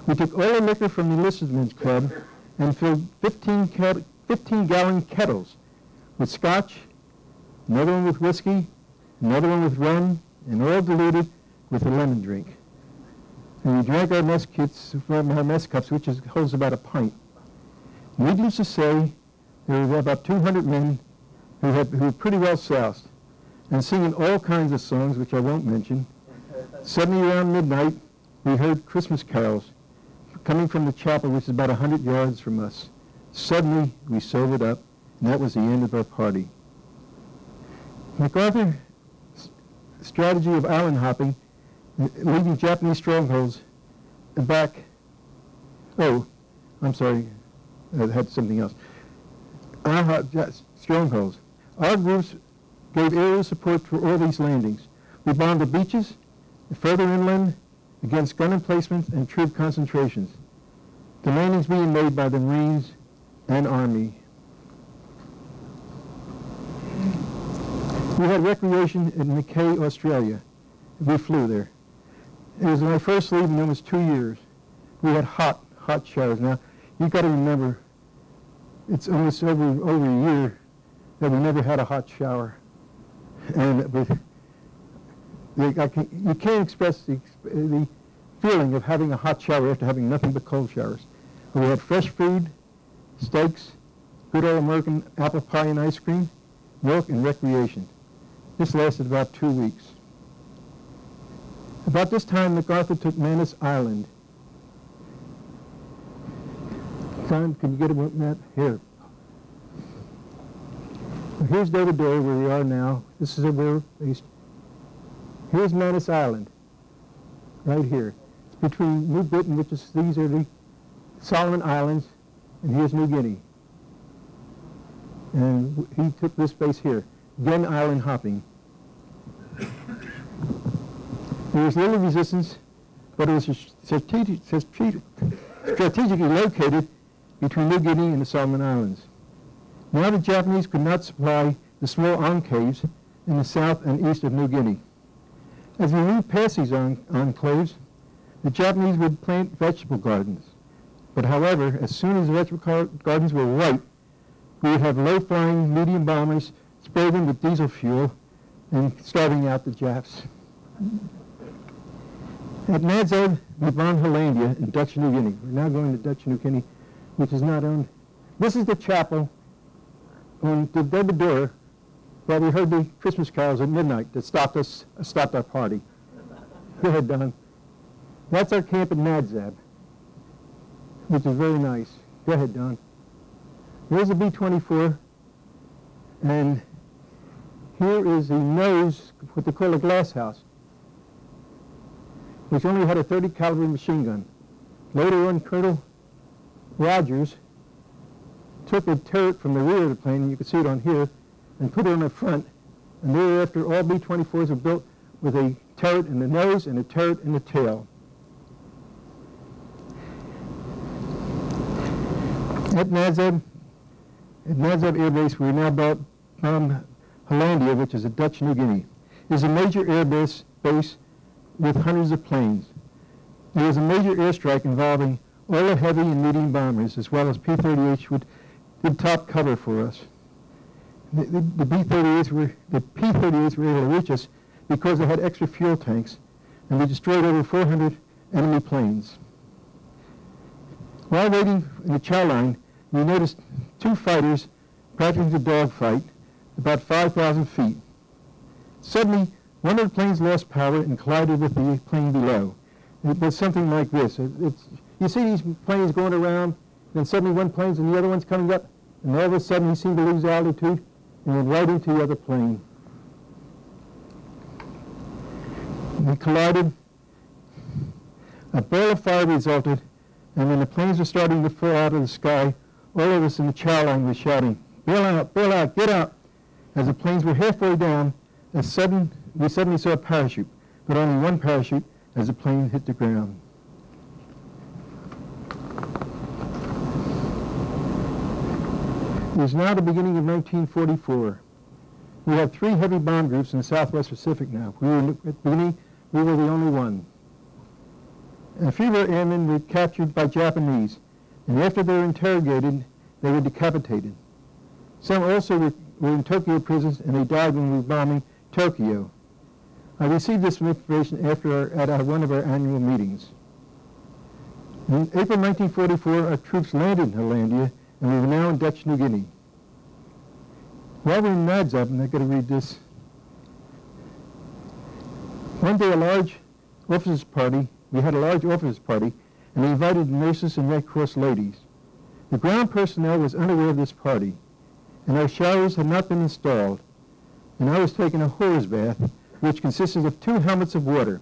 We took oil the liquor from the enlistment club and filled 15, ket- 15 gallon kettles with scotch, another one with whiskey, another one with rum, and all diluted with a lemon drink. And we drank our mess kits from our mess cups, which is, holds about a pint. Needless to say, there were about 200 men who, had, who were pretty well soused and singing all kinds of songs, which I won't mention. Suddenly around midnight, we heard Christmas carols coming from the chapel, which is about 100 yards from us. Suddenly, we sobered up, and that was the end of our party. MacArthur's strategy of island hopping, leaving Japanese strongholds back. Oh, I'm sorry, I had something else. Our strongholds. Our groups gave aerial support for all these landings. We bombed the beaches, further inland, against gun emplacements and troop concentrations. The landings being made by the Marines and Army. We had recreation in Mackay, Australia. We flew there. It was my first leave in almost two years. We had hot, hot showers. Now, you've got to remember, it's almost over over a year that we never had a hot shower, and can, you can't express the, the feeling of having a hot shower after having nothing but cold showers. We had fresh food, steaks, good old American apple pie and ice cream, milk, and recreation. This lasted about two weeks. About this time, MacArthur took Manus Island. John, can you get a map? Here. Here's Dobodura, where we are now. This is where they, here's Manus Island, right here. It's between New Britain, which is, these are the Solomon Islands, and here's New Guinea. And he took this base here, Gen Island hopping. There was little resistance, but it was strategic, strategic, strategically located between New Guinea and the Solomon Islands. Now the Japanese could not supply the small enclaves in the south and east of New Guinea. As we moved past these en- enclaves, the Japanese would plant vegetable gardens. But however, as soon as the vegetable gardens were ripe, we would have low-flying medium bombers spray them with diesel fuel and starving out the Japs. At Nadzab, we bombed Hollandia in Dutch New Guinea. We're now going to Dutch New Guinea, which is not owned. This is the chapel on the Dobodura where we heard the Christmas carols at midnight that stopped us, stopped our party. [LAUGHS] Go ahead, Don. That's our camp at Nadzab, which is very nice. Go ahead, Don. There's a B-24, and here is the nose, they call a glass house, which only had a 30 caliber machine gun. Later on, Colonel Rogers took a turret from the rear of the plane, and you can see it on here, and put it on the front. And thereafter, all B-24s were built with a turret in the nose and a turret in the tail. At Nadzab, at Nadzab Air Base, we now about from Hollandia, which is a Dutch New Guinea, is a major air base, base with hundreds of planes. There was a major airstrike involving all the heavy and medium bombers, as well as P-38, did top cover for us. The, the, the B-38s were, the P-38s were able to reach us because they had extra fuel tanks, and we destroyed over 400 enemy planes. While waiting in the chow line, we noticed two fighters practicing a dogfight about 5,000 feet. Suddenly, one of the planes lost power and collided with the plane below. It was something like this. It- it's, you see these planes going around, then suddenly one plane's and the other one's coming up, and all of a sudden he seemed to lose altitude and went right into the other plane. We collided. A ball of fire resulted, and when the planes were starting to fall out of the sky, all of us in the chow line were shouting, bail out, bail out, get out. As the planes were halfway down, a sudden, we suddenly saw a parachute, but only one parachute as the plane hit the ground. It was now the beginning of 1944. We had three heavy bomb groups in the Southwest Pacific now. We were, at the beginning, we were the only one. A few of our airmen were captured by Japanese, and after they were interrogated, they were decapitated. Some also were, were in Tokyo prisons, and they died when we were bombing Tokyo. I received this information after our, at our, one of our annual meetings. In April 1944, our troops landed in Hollandia, and we were now in Dutch New Guinea. While we were in Nadzab, and I've got to read this, one day a large officers' party, we had a large officers' party, and we invited nurses and Red Cross ladies. The ground personnel was unaware of this party, and our showers had not been installed, and I was taking a hose bath, which consisted of two helmets of water,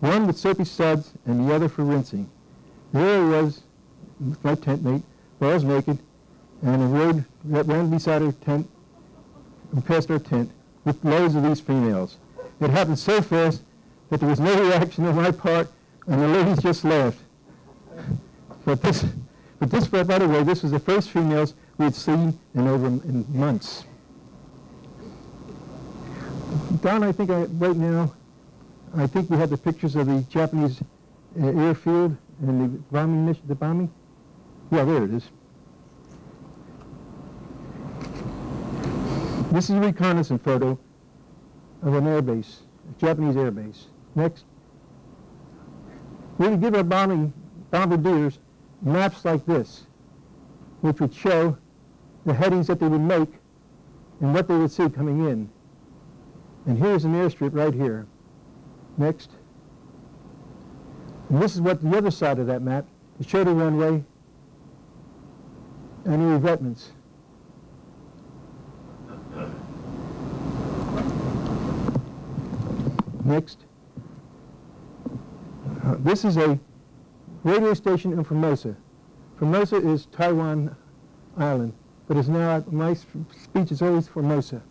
one with soapy suds and the other for rinsing. There I was with my tent mate, balls naked, and a road that ran beside our tent and past our tent with loads of these females. It happened so fast that there was no reaction on my part, and the ladies just laughed. But this, but this, by the way, this was the first females we had seen in over in months. Don, I think I, right now, I think we have the pictures of the Japanese uh, airfield and the bombing mission, the bombing. Yeah, there it is. This is a reconnaissance photo of an airbase, a Japanese airbase. Next. We would give our bombing bombardiers maps like this, which would show the headings that they would make and what they would see coming in. And here's an airstrip right here. Next. And this is what the other side of that map, it showed a runway and the revetments. Next. Uh, this is a radio station in Formosa. Formosa is Taiwan Island, but it's now, my speech is always Formosa.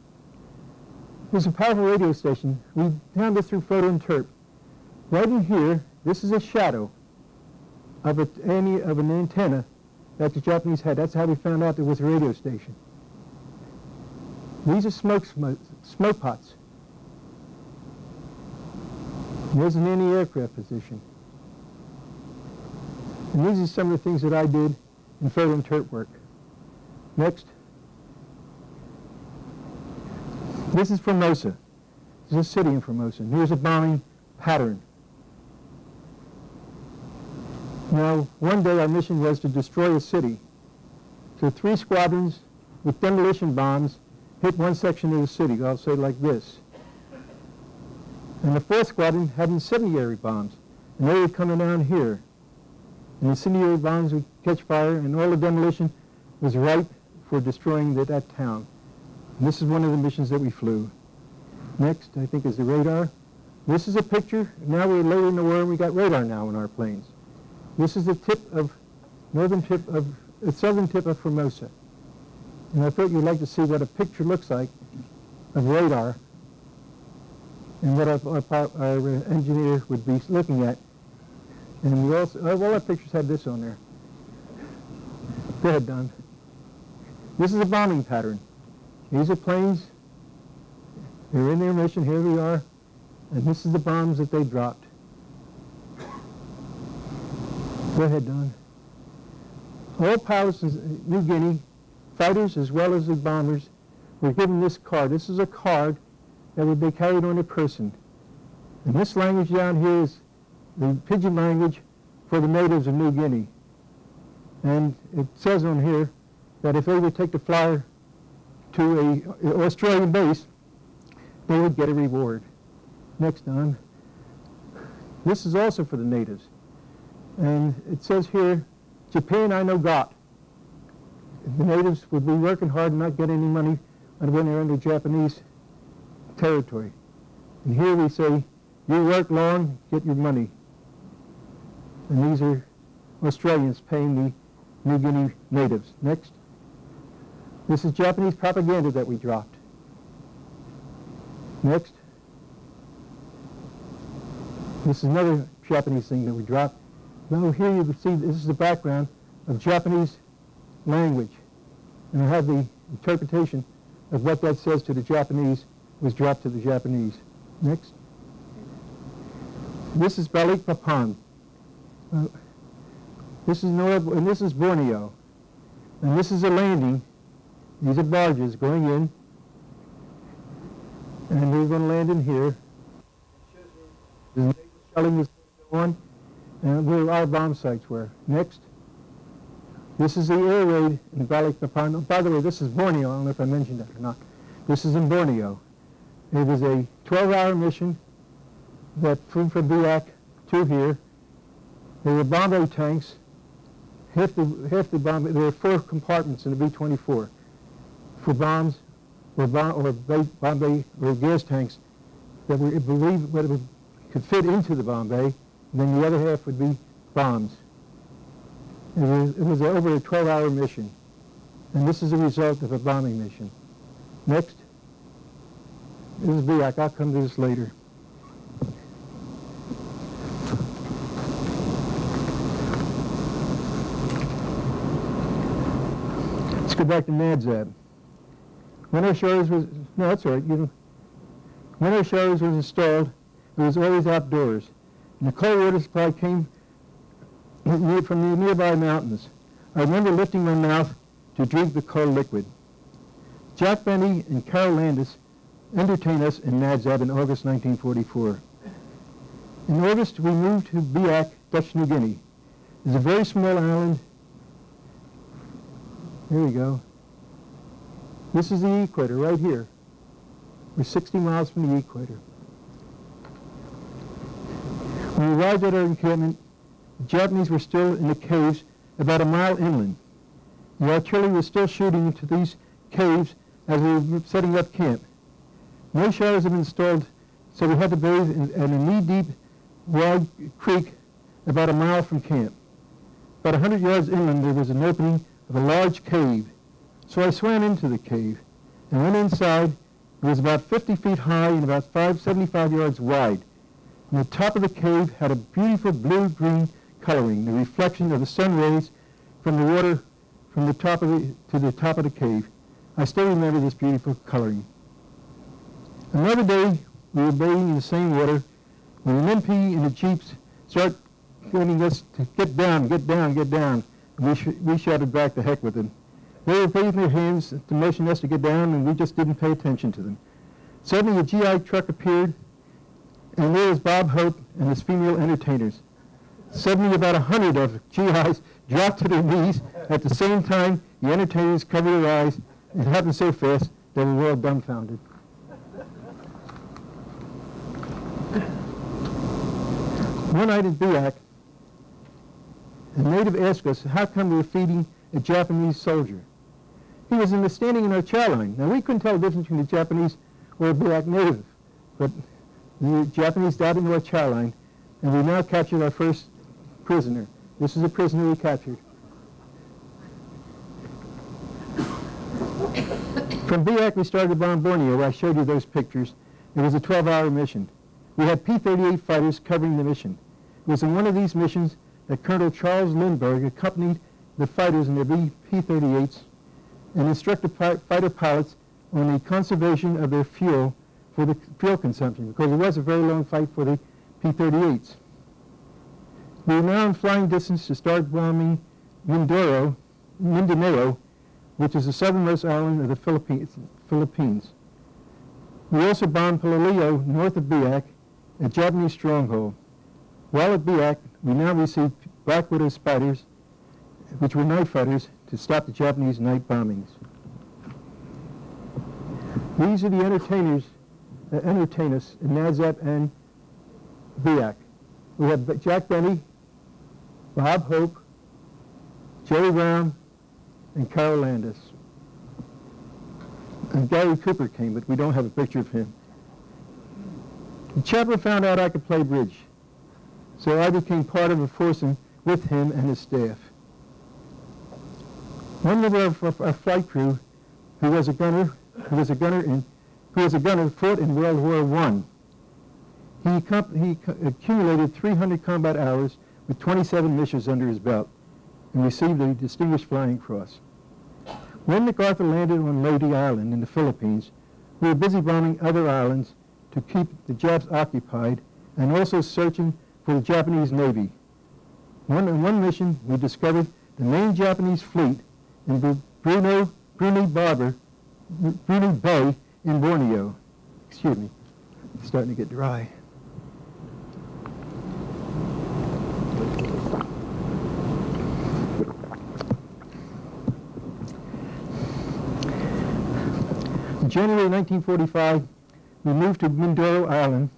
There's a powerful radio station. We found this through photo interp. Right in here, this is a shadow of, a, any, of an antenna that the Japanese had. That's how we found out there was a radio station. These are smoke, smoke, smoke pots. There's an anti-aircraft position. And these are some of the things that I did in photo interp work. Next. This is Formosa. This is a city in Formosa. And here's a bombing pattern. Now, one day our mission was to destroy a city. So three squadrons with demolition bombs hit one section of the city. I'll say like this. And the fourth squadron had incendiary bombs. And they were coming down here. And incendiary bombs would catch fire, and all the demolition was ripe for destroying the, that town. And this is one of the missions that we flew. Next, I think, is the radar. This is a picture. Now we're later in the war, and we got radar now in our planes. This is the tip of, northern tip of, the southern tip of Formosa. And I thought you'd like to see what a picture looks like of radar and what our, our, our engineer would be looking at. And we also, oh, all our pictures had this on there. Go ahead, Don. This is a bombing pattern. These are planes. They're in their mission. Here we are. And this is the bombs that they dropped. Go ahead, Don. All pilots in New Guinea, fighters as well as the bombers, were given this card. This is a card that would be carried on a person. And this language down here is the pidgin language for the natives of New Guinea. And it says on here that if they would take the flyer to a Australian base, they would get a reward. Next, Don. This is also for the natives. And it says here, Japan I know got. The natives would be working hard and not get any money when they're under Japanese territory. And here we say, you work long, get your money. And these are Australians paying the New Guinea natives. Next. This is Japanese propaganda that we dropped. Next. This is another Japanese thing that we dropped. Now here you can see this is the background of Japanese language. And I have the interpretation of what that says to the Japanese was dropped to the Japanese. Next. This is Balikpapan. Uh, this is North, and this is Borneo. And this is a landing. These are barges going in. And we're going to land in here. The shelling going on and where our bomb sites were. Next. This is the air raid in Balikpapan. By the way, this is Borneo. I don't know if I mentioned that or not. This is in Borneo. It was a 12-hour mission that flew from Biak to here. There were bomb bay tanks. Half the, half the bomb bay, there were four compartments in the B-24 for bombs or, bomb, or bomb bay or gas tanks that were believed could fit into the bomb bay and then the other half would be bombs. It was, it was over a 12-hour mission, and this is a result of a bombing mission. Next. This is Biak. I'll come to this later. Let's go back to NADZAB. When our showers was, no, that's all right. You when our showers was installed, it was always outdoors. And the cold water supply came from the nearby mountains. I remember lifting my mouth to drink the cold liquid. Jack Benny and Carol Landis entertained us in Nadzab in August 1944. In August, we moved to Biak, Dutch New Guinea. It's a very small island. Here we go. This is the equator right here. We're 60 miles from the equator. When we arrived at our encampment, the Japanese were still in the caves about a mile inland. The artillery was still shooting into these caves as we were setting up camp. No showers had been installed, so we had to bathe in, in a knee-deep wide creek about a mile from camp. About a hundred yards inland, there was an opening of a large cave. So I swam into the cave and went inside. It was about 50 feet high and about 575 yards wide. And the top of the cave had a beautiful blue-green coloring, the reflection of the sun rays from the water from the top of the, to the top of the cave. I still remember this beautiful coloring. Another day, we were bathing in the same water when an MP and the jeeps start getting us to get down, get down, get down. We, sh- we shouted back the heck with them. They were waving their hands to motion us to get down, and we just didn't pay attention to them. Suddenly, a GI truck appeared, and there was Bob Hope and his female entertainers. Suddenly, about a hundred of GIs dropped to their knees. At the same time, the entertainers covered their eyes. It happened so fast that we were all dumbfounded. One night at Biak, a native asked us how come we were feeding a Japanese soldier. He was in the standing in our chow line. Now, we couldn't tell the difference between a Japanese or a Biak native, but the Japanese died into our chow line, and we now captured our first prisoner. This is a prisoner we captured. From Biak, we started to bomb Borneo, I showed you those pictures. It was a 12-hour mission. We had P-38 fighters covering the mission. It was in one of these missions that Colonel Charles Lindbergh accompanied the fighters in their P-38s and instructed fighter pilots on the conservation of their fuel for the fuel consumption, because it was a very long fight for the P-38s. We are now in flying distance to start bombing Mindoro, Mindanao, which is the southernmost island of the Philippines. Philippines. We also bombed Peleliu, north of Biak, a Japanese stronghold. While at Biak, we now received Black Widow spiders, which were night fighters, to stop the Japanese night bombings. These are the entertainers that entertain us in Nadzab and Biak. We have Jack Benny, Bob Hope, Jerry Brown, and Carol Landis. And Gary Cooper came, but we don't have a picture of him. The chaplain found out I could play bridge, so I became part of a foursome with him and his staff. One member of our flight crew, who was a gunner, who was a gunner in, who was a gunner, fought in World War One. He, he accumulated 300 combat hours with 27 missions under his belt and received a Distinguished Flying Cross. When MacArthur landed on Leyte Island in the Philippines, we were busy bombing other islands to keep the Japs occupied and also searching for the Japanese Navy. One, one mission, we discovered the main Japanese fleet in Bru- Bruno, Brunei Barber, Bay in Borneo. Excuse me, it's starting to get dry. January 1945, we moved to Mindoro Island,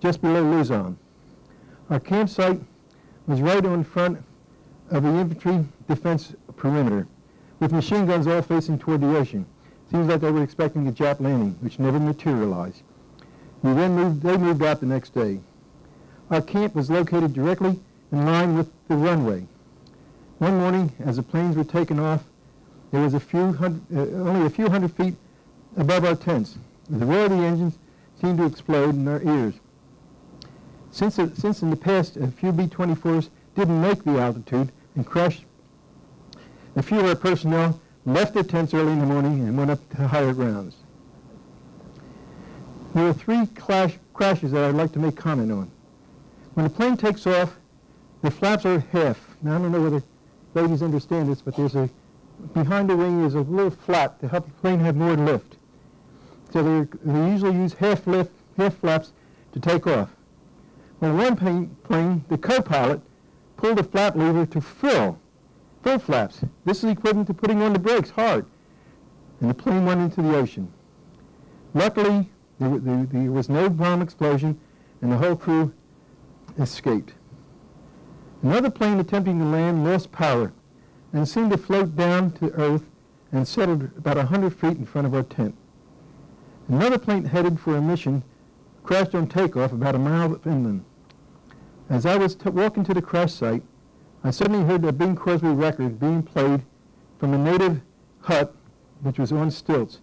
just below Luzon. Our campsite was right on front of the infantry defense perimeter, with machine guns all facing toward the ocean. Seems like they were expecting a Jap landing, which never materialized. We then moved, they moved out the next day. Our camp was located directly in line with the runway. One morning, as the planes were taking off, there was a few hundred, uh, only a few hundred feet above our tents. The roar of the engines seemed to explode in our ears. Since, since in the past a few B-24s didn't make the altitude and crashed, a few of our personnel left their tents early in the morning and went up to higher grounds. There are three clash, crashes that I'd like to make comment on. When a plane takes off, the flaps are half. Now, I don't know whether ladies understand this, but there's a, behind the wing is a little flap to help the plane have more lift. So they usually use half lift, half flaps to take off. Well, one plane, plane the co-pilot pulled the flap lever to fill, full flaps. This is equivalent to putting on the brakes hard. And the plane went into the ocean. Luckily, there, there, there was no bomb explosion, and the whole crew escaped. Another plane attempting to land lost power and seemed to float down to earth and settled about 100 feet in front of our tent. Another plane headed for a mission crashed on takeoff about a mile inland. As I was walking to the crash site, I suddenly heard the Bing Crosby record being played from a native hut which was on stilts.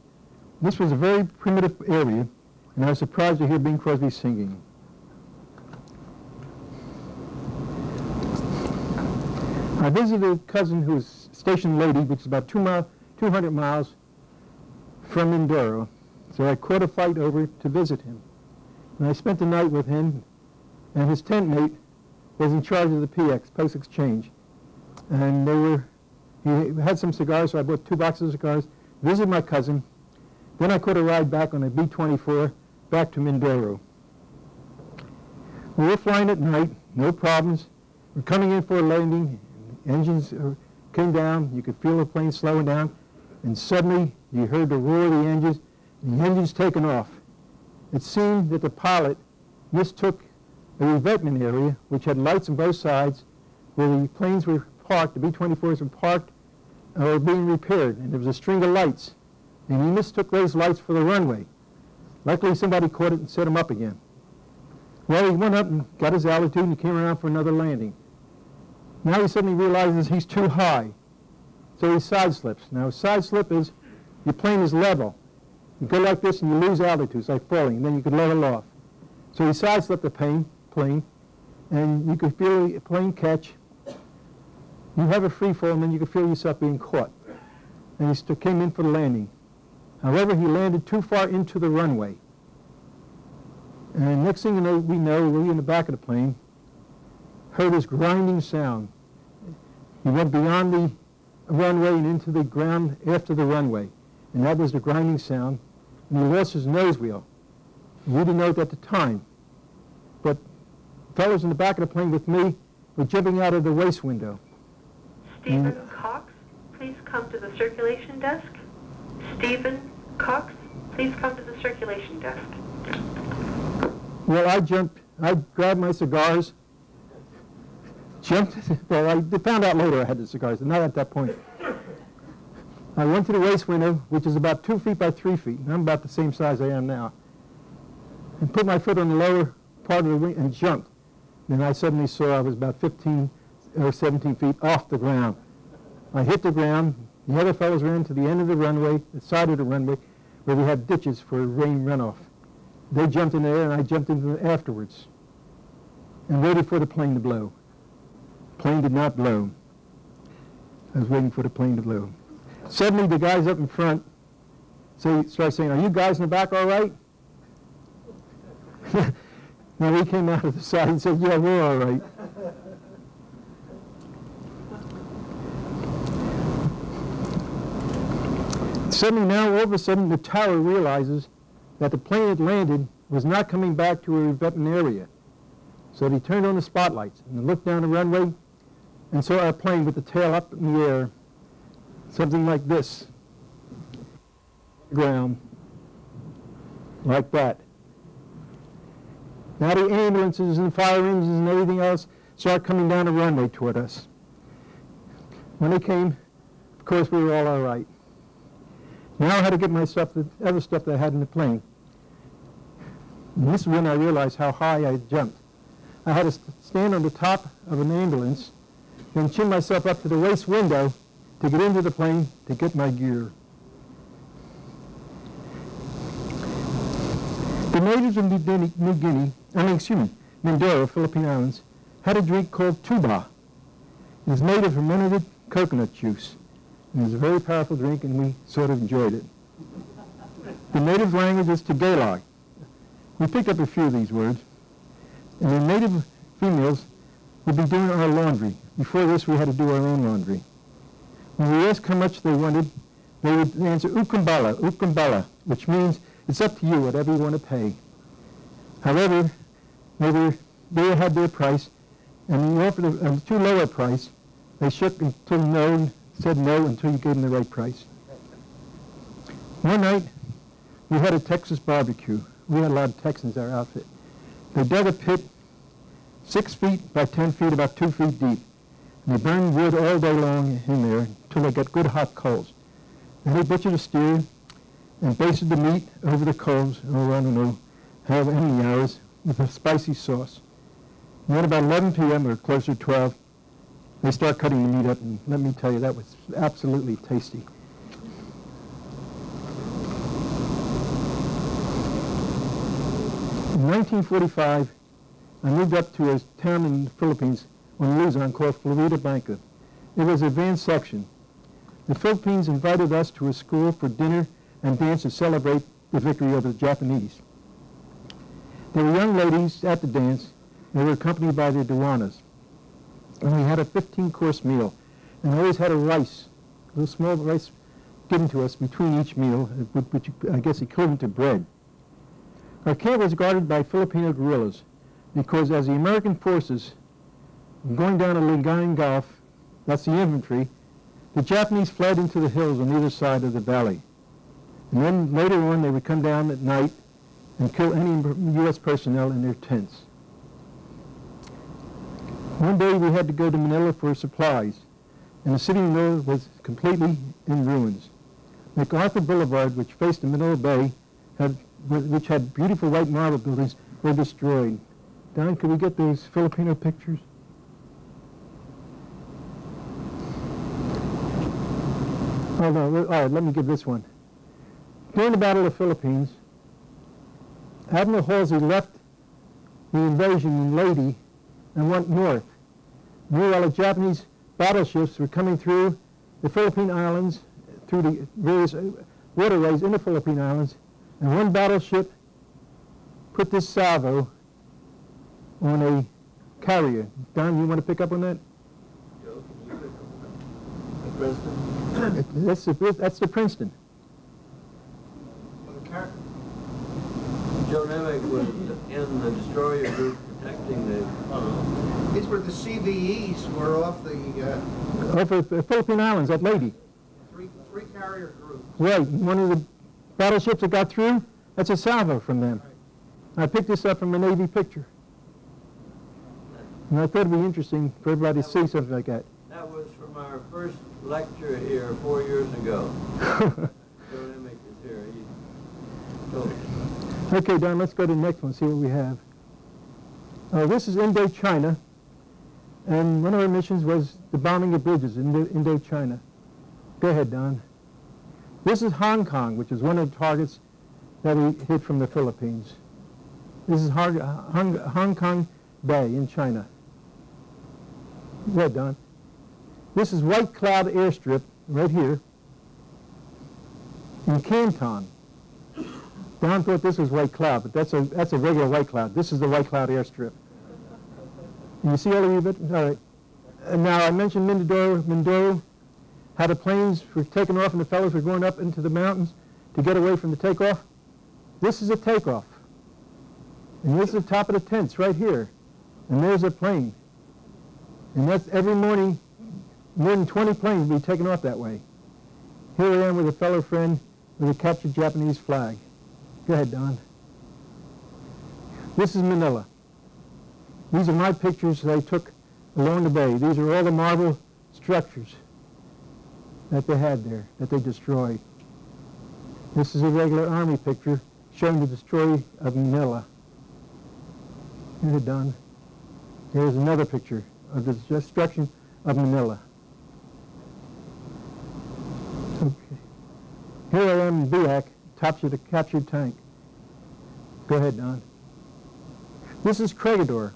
This was a very primitive area, and I was surprised to hear Bing Crosby singing. I visited a cousin who was stationed Leyte, which is about two mile, 200 miles from Mindoro. So I caught a flight over to visit him. And I spent the night with him, and his tent mate was in charge of the PX, Post Exchange. And they were, he had some cigars, so I bought two boxes of cigars, visited my cousin. Then I caught a ride back on a B-24 back to Mindoro. We were flying at night, no problems. We're coming in for a landing. Engines came down. You could feel the plane slowing down. And suddenly, you heard the roar of the engines. The engines taken off. It seemed that the pilot mistook a revetment area, which had lights on both sides, where the planes were parked, the B-24s were parked uh, or being repaired. And there was a string of lights. And he mistook those lights for the runway. Luckily, somebody caught it and set him up again. Well, he went up and got his altitude and he came around for another landing. Now he suddenly realizes he's too high. So he side slips. Now, a side slip is your plane is level. You go like this and you lose altitude. It's like falling. And then you could level off. So he side slipped the plane, plane, and you could feel the plane catch. You have a free fall, and then you could feel yourself being caught. And he came in for the landing. However, he landed too far into the runway. And next thing you know, we know, we in the back of the plane, heard this grinding sound. He went beyond the runway and into the ground after the runway. And that was the grinding sound. And he lost his nose wheel. We didn't know it at the time. But fellows in the back of the plane with me were jumping out of the waist window. Stephen mm. Cox, please come to the circulation desk. Stephen Cox, please come to the circulation desk. Well, I jumped, I grabbed my cigars, jumped, [LAUGHS] well, I found out later I had the cigars, but not at that point. I went to the waist window, which is about two feet by three feet, I'm about the same size I am now, and put my foot on the lower part of the wing and jumped. Then I suddenly saw I was about 15 or 17 feet off the ground. I hit the ground, the other fellows ran to the end of the runway, the side of the runway, where we had ditches for rain runoff. They jumped in the air, and I jumped it afterwards and waited for the plane to blow. The Plane did not blow. I was waiting for the plane to blow. Suddenly, the guys up in front say, start saying, are you guys in the back all right? [LAUGHS] now, we came out of the side and said, yeah, we're all right. Suddenly, now, all of a sudden, the tower realizes that the plane had landed was not coming back to a revetment area. So he turned on the spotlights and looked down the runway and saw our plane with the tail up in the air, something like this. Ground, like that. Now the ambulances and fire engines and everything else start coming down the runway toward us. When they came, of course, we were all all right. Now I had to get my stuff, the other stuff that I had in the plane. And this is when I realized how high I jumped. I had to stand on the top of an ambulance then chin myself up to the waist window to get into the plane to get my gear. The natives of New Guinea, I mean, excuse me, Mindoro, Philippine Islands, had a drink called tuba. It was made of fermented coconut juice. It was a very powerful drink, and we sort of enjoyed it. The native language is Tagalog. We picked up a few of these words. And the native females would be doing our laundry. Before this, we had to do our own laundry. When we asked how much they wanted, they would answer ukumbala, ukumbala, which means it's up to you, whatever you want to pay. However, they, they had their price, and you offered a, a too low a price. They shook until no, said no until you gave them the right price. One night, we had a Texas barbecue. We had a lot of Texans in our outfit. They dug a pit six feet by 10 feet, about two feet deep. And they burned wood all day long in there until they got good hot coals. Then they butchered a steer and basted the meat over the coals, oh, I don't know, however many hours, with a spicy sauce. And then about 11 p.m. or closer to 12, they start cutting the meat up, and let me tell you, that was absolutely tasty. In 1945, I moved up to a town in the Philippines on Luzon called Floridablanca. It was advanced section. The Philippines invited us to a school for dinner and dance to celebrate the victory over the Japanese. There were young ladies at the dance. They were accompanied by their duanas. And we had a 15-course meal. And always had a rice, a little small rice given to us between each meal, which I guess equivalent to bread. Our camp was guarded by Filipino guerrillas because as the American forces going down to Lingayen Gulf, that's the infantry, the Japanese fled into the hills on either side of the valley. And then later on they would come down at night and kill any U.S. personnel in their tents. One day we had to go to Manila for supplies, and the city of Manila was completely in ruins. MacArthur Boulevard, which faced the Manila Bay, had which had beautiful white marble buildings, were destroyed. Don, could we get those Filipino pictures? Oh, no, all right, let me give this one. During the Battle of the Philippines, Admiral Halsey left the invasion in Leyte and went north. Meanwhile, the Japanese battleships were coming through the Philippine Islands, through the various uh, waterways in the Philippine Islands, and one battleship put this salvo on a carrier. Don, you want to pick up on that? That's the, that's the Princeton. Joe Nemec was in the destroyer group protecting the, These were the CVEs were off the uh, Over the Philippine Islands, that lady. three, three carrier groups. Right, one of the battleships that got through, that's a salvo from them. I picked this up from a Navy picture. And I thought it'd be interesting for everybody to see something like that. that was from our first lecture here four years ago. [LAUGHS] Joe Nemec is here. He told us. Okay, Don, let's go to the next one, see what we have. Uh, this is Indochina, and one of our missions was the bombing of bridges in Indo- Indochina. Go ahead, Don. This is Hong Kong, which is one of the targets that we hit from the Philippines. This is Hong, Hong, Hong Kong Bay in China. Go ahead, Don. This is White Cloud Airstrip, right here, in Canton. Don thought this was White Cloud, but that's a, that's a regular White Cloud. This is the White Cloud Airstrip. You see all of it? All right. And now, I mentioned Mindoro. Mindoro, how the planes were taking off and the fellows were going up into the mountains to get away from the takeoff. This is a takeoff. And this is the top of the tents right here. And there's a plane. And that's every morning, more than 20 planes will be taken off that way. Here I am with a fellow friend with a captured Japanese flag. Go ahead, Don. This is Manila. These are my pictures that I took along the bay. These are all the marble structures that they had there, that they destroyed. This is a regular army picture showing the destroy of Manila. Here's it done. Here's another picture of the destruction of Manila. Okay. Here I am in Biak, of captured tank. Go ahead, Don. This is Corregidor.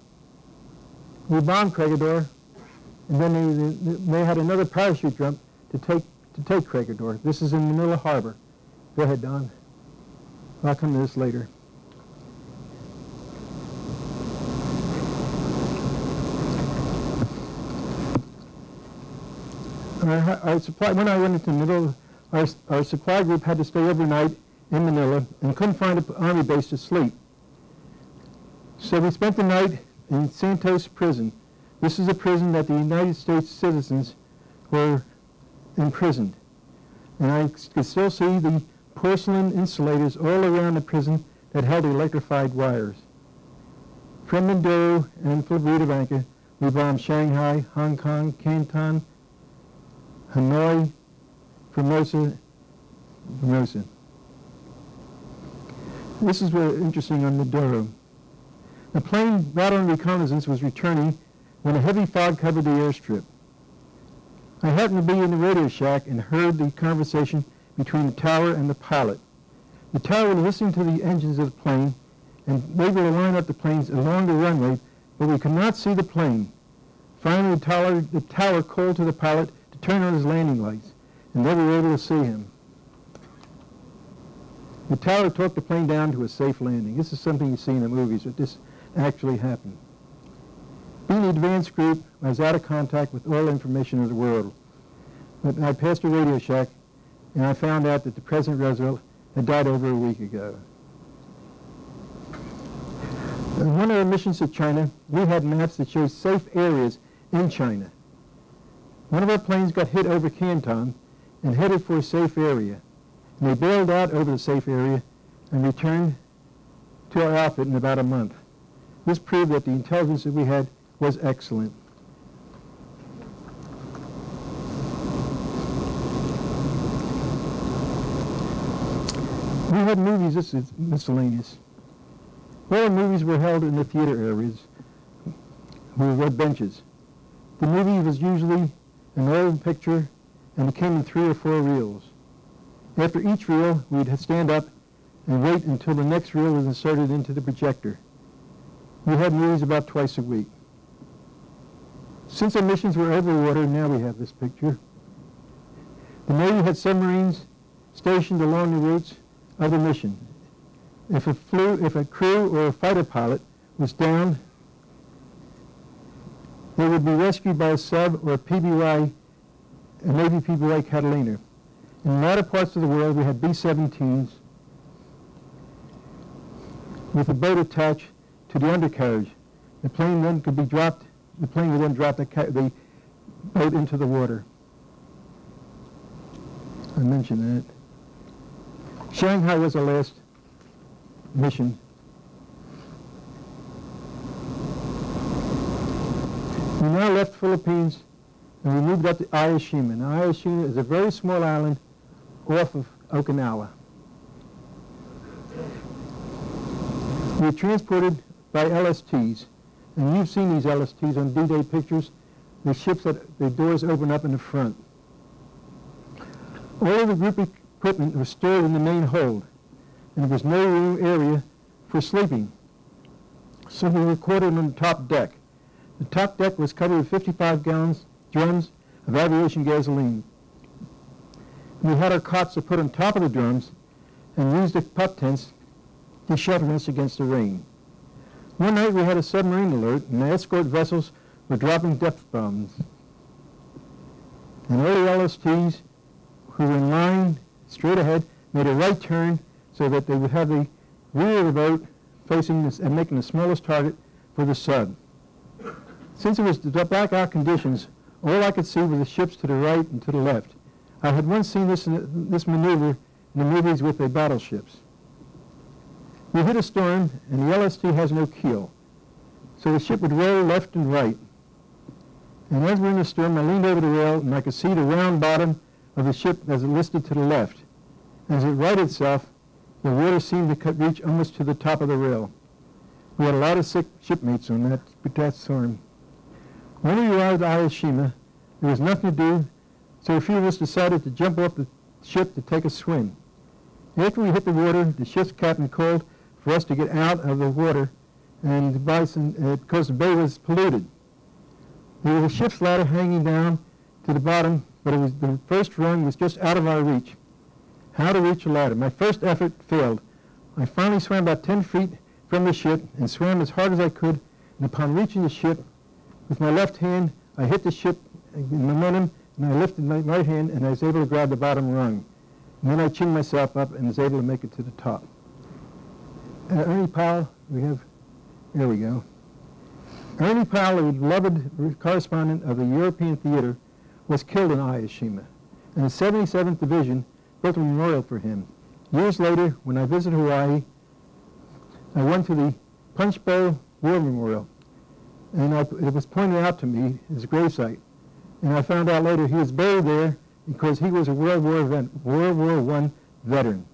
We bombed Corregidor, and then they, they, had another parachute jump to take to take Corregidor. This is in Manila Harbor. Go ahead, Don. I'll come to this later. Our, our supply, when I went into the middle, our, our supply group had to stay overnight in Manila and couldn't find an army base to sleep. So we spent the night in Santos prison. This is a prison that the United States citizens were imprisoned. And I could still see the porcelain insulators all around the prison that held electrified wires. From Mindoro and Floridablanca, we bombed Shanghai, Hong Kong, Canton, Hanoi, Formosa, Formosa. This is very interesting on Mindoro. A plane not on reconnaissance was returning when a heavy fog covered the airstrip. I happened to be in the radio shack and heard the conversation between the tower and the pilot. The tower was listening to the engines of the plane, and they were to line up the planes along the runway, but we could not see the plane. Finally, the tower, the tower called to the pilot to turn on his landing lights, and they were able to see him. The tower talked the plane down to a safe landing. This is something you see in the movies, but this actually happened. Being the advance group, I was out of contact with all information of the world. But I passed a Radio Shack, and I found out that the President Roosevelt had died over a week ago. On one of our missions to China, we had maps that showed safe areas in China. One of our planes got hit over Canton and headed for a safe area. And they bailed out over the safe area and returned to our outfit in about a month. This proved that the intelligence that we had was excellent. We had movies, this is miscellaneous. The movies were held in the theater areas with red benches. The movie was usually an old picture and it came in three or four reels. After each reel, we'd stand up and wait until the next reel was inserted into the projector. We had movies about twice a week. Since our missions were over water, now we have this picture. The Navy had submarines stationed along the routes of the mission. If a, flew, if a crew or a fighter pilot was down, they would be rescued by a sub or a PBY, Navy like Catalina. In a lot of parts of the world, we had B-17s with a boat attached to the undercarriage. The plane then could be dropped, the plane would then drop the, the boat into the water. I mentioned that. Shanghai was our last mission. We now left Philippines and we moved up to Ie Shima. Ayashima is a very small island off of Okinawa. We were transported by LSTs, and you've seen these LSTs on D-Day pictures, the ships that the doors open up in the front. All of the group equipment was stored in the main hold, and there was no room area for sleeping. So we were quartered on the top deck. The top deck was covered with 55 gallons drums of aviation gasoline. We had our cots to put on top of the drums and used the pup tents to shelter us against the rain. One night we had a submarine alert and the escort vessels were dropping depth bombs. And the LSTs who were in line straight ahead made a right turn so that they would have the rear of the boat facing this and making the smallest target for the sub. Since it was the blackout conditions, all I could see were the ships to the right and to the left. I had once seen this, this maneuver in the movies with the battleships. We hit a storm, and the LST has no keel, so the ship would roll left and right. And as we're in the storm, I leaned over the rail, and I could see the round bottom of the ship as it listed to the left. As it righted itself, the water seemed to reach almost to the top of the rail. We had a lot of sick shipmates on that, that storm. Um, When we arrived at Ie Shima, There was nothing to do, so a few of us decided to jump off the ship to take a swim. After we hit the water, the ship's captain called for us to get out of the water and buy some, uh, because the bay was polluted. There was a ship's ladder hanging down to the bottom, but it was, the first rung was just out of our reach. How to reach the ladder. My first effort failed. I finally swam about 10 feet from the ship and swam as hard as I could, and upon reaching the ship, with my left hand, I hit the ship in momentum, and I lifted my right hand, and I was able to grab the bottom rung. And then I chinned myself up and was able to make it to the top. Uh, Ernie Pyle, we have, there we go. Ernie Pyle, a beloved correspondent of the European Theater, was killed in Ie Shima, and the 77th Division built a memorial for him. Years later, when I visited Hawaii, I went to the Punch Bowl War Memorial, and I, it was pointed out to me, his gravesite, and I found out later he was buried there because he was a World War, World War I veteran.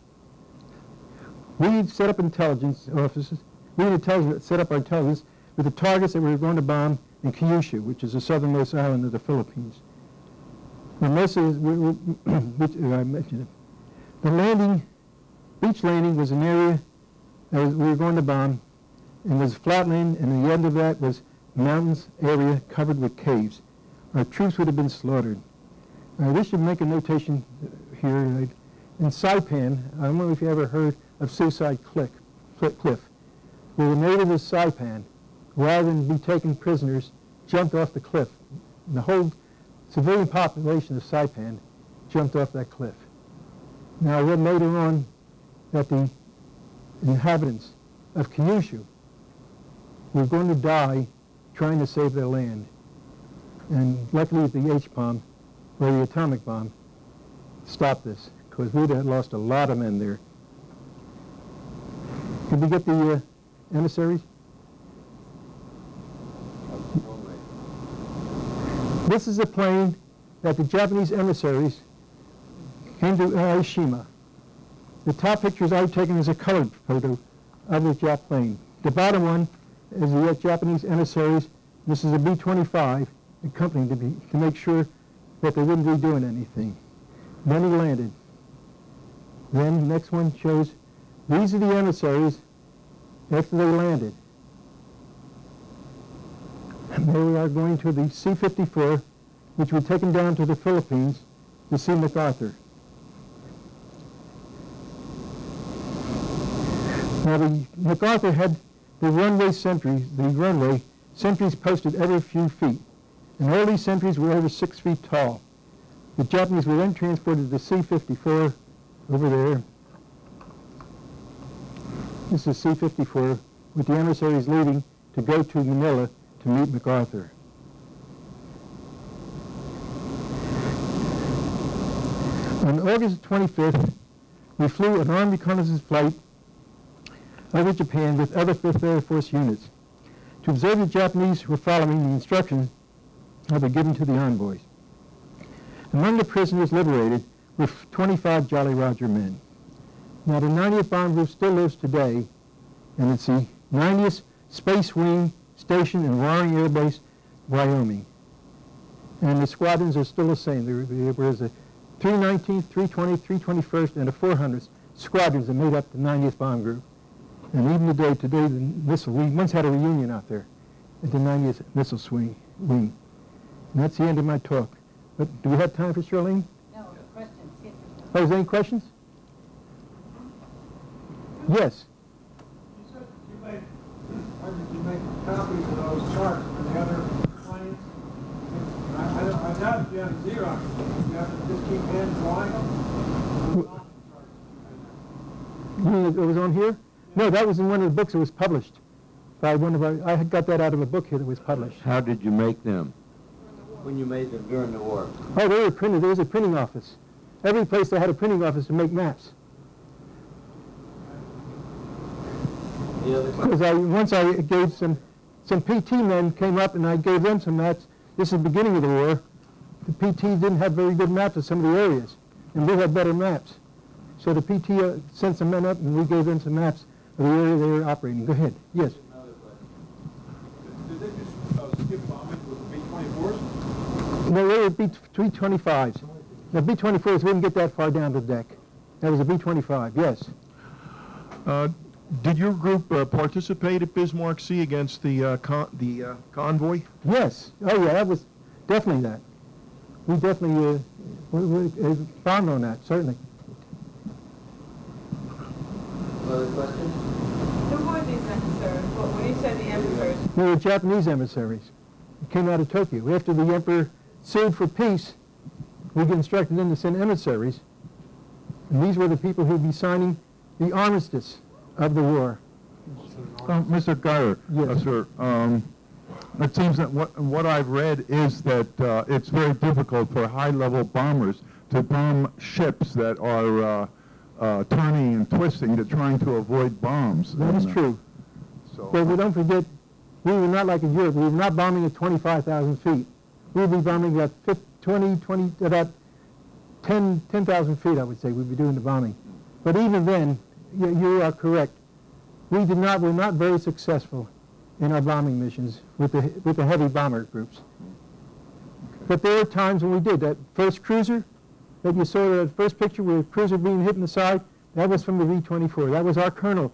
We set up intelligence offices, we intelligence, set up our intelligence with the targets that we were going to bomb in Kyushu, which is the southernmost island of the Philippines. We- we- [CLEARS THROAT] which, uh, I mentioned it. The landing, beach landing was an area that we were going to bomb, and was flat land, and the end of that was mountains area covered with caves. Our troops would have been slaughtered. Uh, we should make a notation here. In Saipan, I don't know if you ever heard of Suicide Cliff, Cli- Cliff where the natives of Saipan, rather than be taken prisoners, jumped off the cliff. And the whole civilian population of Saipan jumped off that cliff. Now, I read later on that the inhabitants of Kyushu were going to die trying to save their land. And luckily the H-bomb, or the atomic bomb, stopped this, because we'd have lost a lot of men there. Can we get the uh, emissaries? This is a plane that the Japanese emissaries came to Ie Shima. The top pictures I've taken is a colored photo of the Jap plane. The bottom one is the Japanese emissaries. This is a B-25 accompanying to, be, to make sure that they wouldn't be doing anything. Then he landed. Then the next one shows these are the emissaries after they landed. And they are going to the C-54, which would take them down to the Philippines to see MacArthur. Now, the MacArthur had the runway sentries, the runway sentries posted every few feet, and all these sentries were over six feet tall. The Japanese were then transported to C-54 over there. This is C-54 with the emissaries leaving to go to Manila to meet MacArthur. On August 25th, we flew an armed reconnaissance flight over Japan with other 5th Air Force units to observe the Japanese who were following the instructions that were given to the envoys. Among the prisoners liberated were 25 Jolly Roger men. Now the 90th Bomb Group still lives today, and it's the 90th Space Wing Station in Warren Air Base, Wyoming. And the squadrons are still the same. There, there was a 319th, 320th, 321st, and a 400th squadrons that made up the 90th Bomb Group. And even today, today, the missile, we once had a reunion out there at the 90th Missile Swing Wing. And that's the end of my talk. But do we have time for Charlene? No, questions, yes. Oh, is there any questions? Yes. You said you made, why did you make copies of those charts for the other planes? I, I I doubt if you have Xerox, you have to just keep hand drawing them? Those mountain charts. You mean it was on here? No, that was in one of the books that was published by one of our, I had got that out of a book here that was published. How did you make them? When you made them during the war? Oh, they were printed, there was a printing office. Every place they had a printing office to make maps. The Because I, once I gave some, some PT men came up and I gave them some maps. This is the beginning of the war. The PT didn't have very good maps of some of the areas, and we had better maps. So the PT uh, sent some men up and we gave them some maps of the area they were operating. Go ahead. Yes. Did they just uh, skip bombing with the B-24s? No, they were B, B-25s. Now, B-24s wouldn't get that far down the deck. That was a B-25, yes. Uh, Did your group uh, participate at Bismarck Sea against the uh, con- the uh, convoy? Yes. Oh, yeah, that was definitely that. We definitely, uh, we, we uh, bombed on that, certainly. Other questions? Who were these emissaries? Well, when you said the We were Japanese emissaries. We came out of Tokyo. After the emperor sued for peace, we instructed them to send emissaries. And these were the people who would be signing the armistice of the war. Uh, Mr. Girer, Yes. uh, sir, um, it seems that what, what I've read is that uh, it's very difficult for high-level bombers to bomb ships that are uh, uh, turning and twisting to trying to avoid bombs. That is And, true. So, But we don't forget, we were not like in Europe. We were not bombing at 25,000 feet. We would be bombing at 50, 20, 20, about 10 10,000 feet, I would say, we'd be doing the bombing. But even then, you, you are correct. We did not, were not very successful in our bombing missions with the, with the heavy bomber groups. But there were times when we did. That first cruiser that you saw, that first picture with the cruiser being hit in the side, that was from the B-24. That was our colonel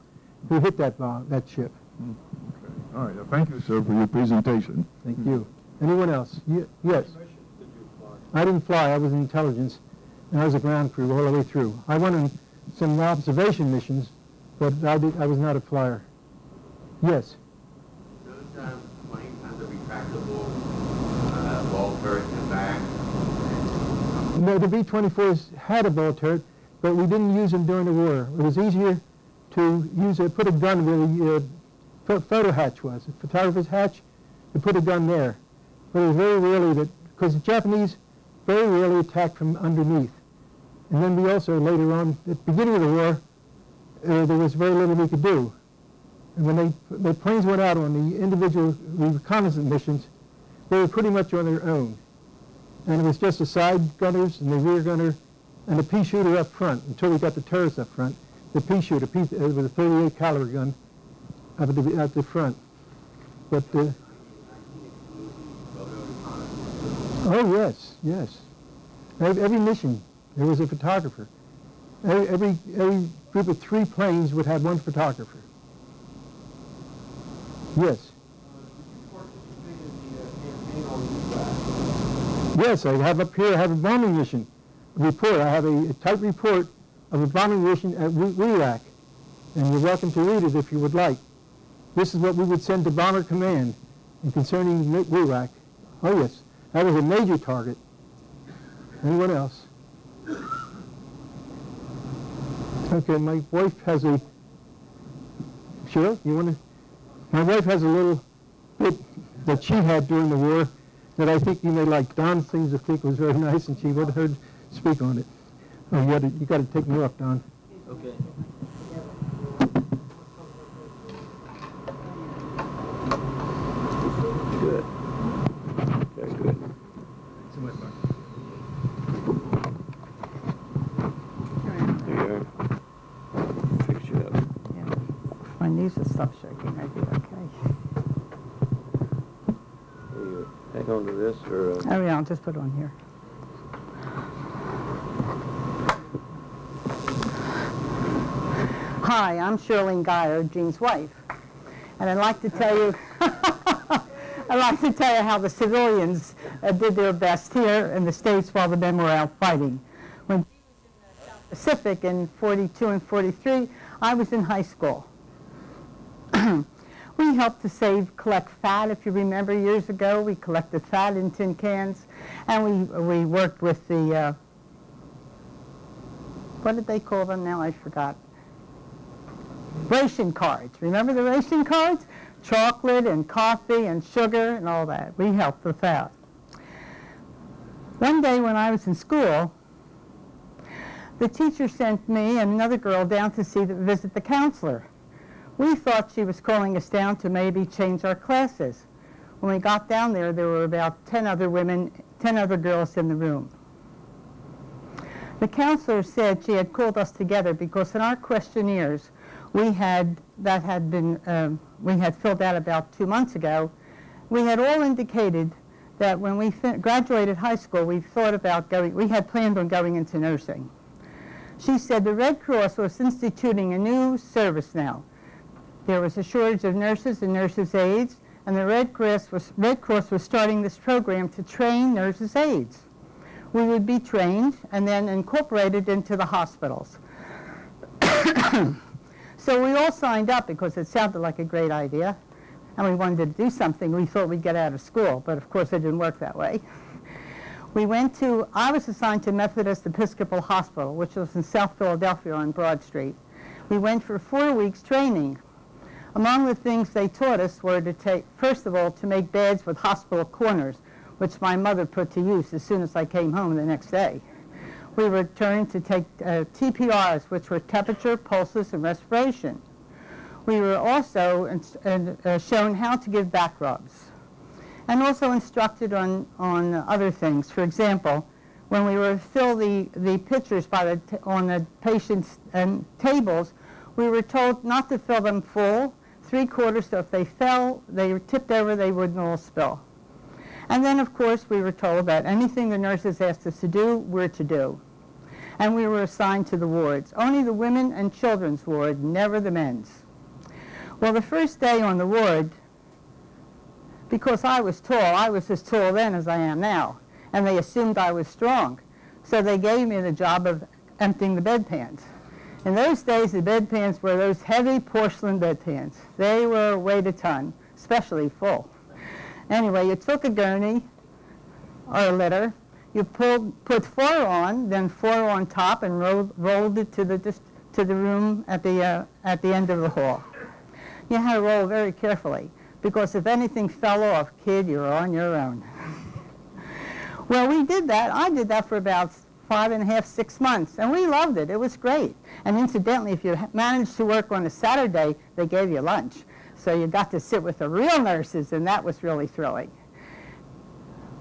who hit that bomb, that ship. All right, uh, thank you, sir, for your presentation. Thank you. Anyone else? Ye- Yes. I didn't fly. I was in intelligence, and I was a ground crew all the way through. I went on some observation missions, but I, did, I was not a flyer. Yes. Those um, planes have the retractable uh, ball turret in the back. No, the B-24s had a ball turret, but we didn't use them during the war. It was easier to use a, put a gun where the uh, pho- photo hatch was, the photographer's hatch, to put a gun there. But it was very rarely that, because the Japanese very rarely attacked from underneath. And then we also, later on, at the beginning of the war, uh, there was very little we could do. And when they, the planes went out on the individual reconnaissance missions, they were pretty much on their own and it was just the side gunners and the rear gunner and the pea shooter up front until we got the turrets up front. The pea shooter, pea, uh, with a 38 caliber gun up at the, at the front. But, uh, oh yes, yes. Every, every mission, there was a photographer. Every, every, every group of three planes would have one photographer. Yes. Yes, I have up here, I have a bombing mission report. I have a, a type report of a bombing mission at Wi- and you're welcome to read it if you would like. This is what we would send to Bomber Command in concerning Wi- Wewak. Oh yes, that was a major target. Anyone else? Okay, my wife has a, Cheryl, you want to? My wife has a little bit that she had during the war that I think you may like. Don seems to think it was very [LAUGHS] nice, and she would have heard speak on it. Oh, you got to, take me off, Don. Okay. Good. Very good. There. Fix you up. If my knees will stop shaking, I'd be okay. Here you Hang on to this, or, uh, Oh, yeah, I'll just put on here. Hi, I'm Shirley Girer, Gene's wife. And I'd like to tell you, [LAUGHS] I'd like to tell you how the civilians uh, did their best here in the States while the men were out fighting. When Jean was in the South Pacific in 42 and 43, I was in high school. [CLEARS THROAT] We helped to save, collect fat, if you remember years ago. We collected fat in tin cans, and we, we worked with the, uh, what did they call them now? I forgot. Ration cards. Remember the ration cards? Chocolate and coffee and sugar and all that. We helped with that. One day when I was in school, the teacher sent me and another girl down to see the, visit the counselor. We thought she was calling us down to maybe change our classes. When we got down there, there were about 10 other women, 10 other girls in the room. The counselor said she had called us together because in our questionnaires, we had, that had been, um, we had filled out about two months ago, we had all indicated that when we graduated high school, we thought about going, we had planned on going into nursing. She said the Red Cross was instituting a new service now. There was a shortage of nurses and nurses' aides, and the Red Cross was, Red Cross was starting this program to train nurses' aides. We would be trained and then incorporated into the hospitals. [COUGHS] so we all signed up because it sounded like a great idea, and we wanted to do something. We thought we'd get out of school, but of course it didn't work that way. We went to, I was assigned to Methodist Episcopal Hospital, which was in South Philadelphia on Broad Street. We went for four weeks training. Among the things they taught us were to take, first of all, to make beds with hospital corners, which my mother put to use as soon as I came home the next day. We were trained to take uh, TPRs, which were temperature, pulses, and respiration. We were also in, uh, shown how to give back rubs and also instructed on, on other things. For example, when we were to fill the, the pitchers by the on the patient's um, tables, we were told not to fill them full, three quarters, so if they fell, they were tipped over, they wouldn't all spill. And then, of course, we were told that anything the nurses asked us to do, we're to do. And we were assigned to the wards. Only the women and children's ward, never the men's. Well, the first day on the ward, because I was tall, I was as tall then as I am now, and they assumed I was strong. So they gave me the job of emptying the bedpans. In those days, the bedpans were those heavy porcelain bedpans. They were weighed a ton, especially full. Anyway, you took a gurney or a litter, you pulled, put four on, then four on top, and rolled, rolled it to the, to the room at the, uh, at the end of the hall. You had to roll very carefully because if anything fell off, kid, you're on your own. [LAUGHS] well, we did that. I did that for about five and a half, six months, and we loved it. It was great. And incidentally, if you managed to work on a Saturday, they gave you lunch. So you got to sit with the real nurses, and that was really thrilling.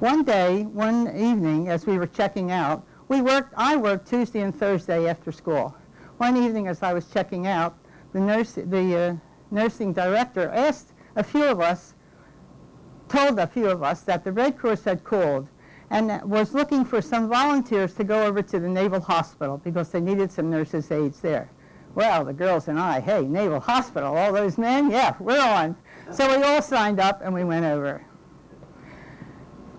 One day, one evening, as we were checking out, we worked, I worked Tuesday and Thursday after school. One evening, as I was checking out, the, nurse, the uh, nursing director asked a few of us, told a few of us that the Red Cross had called and was looking for some volunteers to go over to the Naval Hospital because they needed some nurses' aides there. Well, the girls and I, hey, Naval Hospital, all those men, yeah, we're on. So we all signed up and we went over.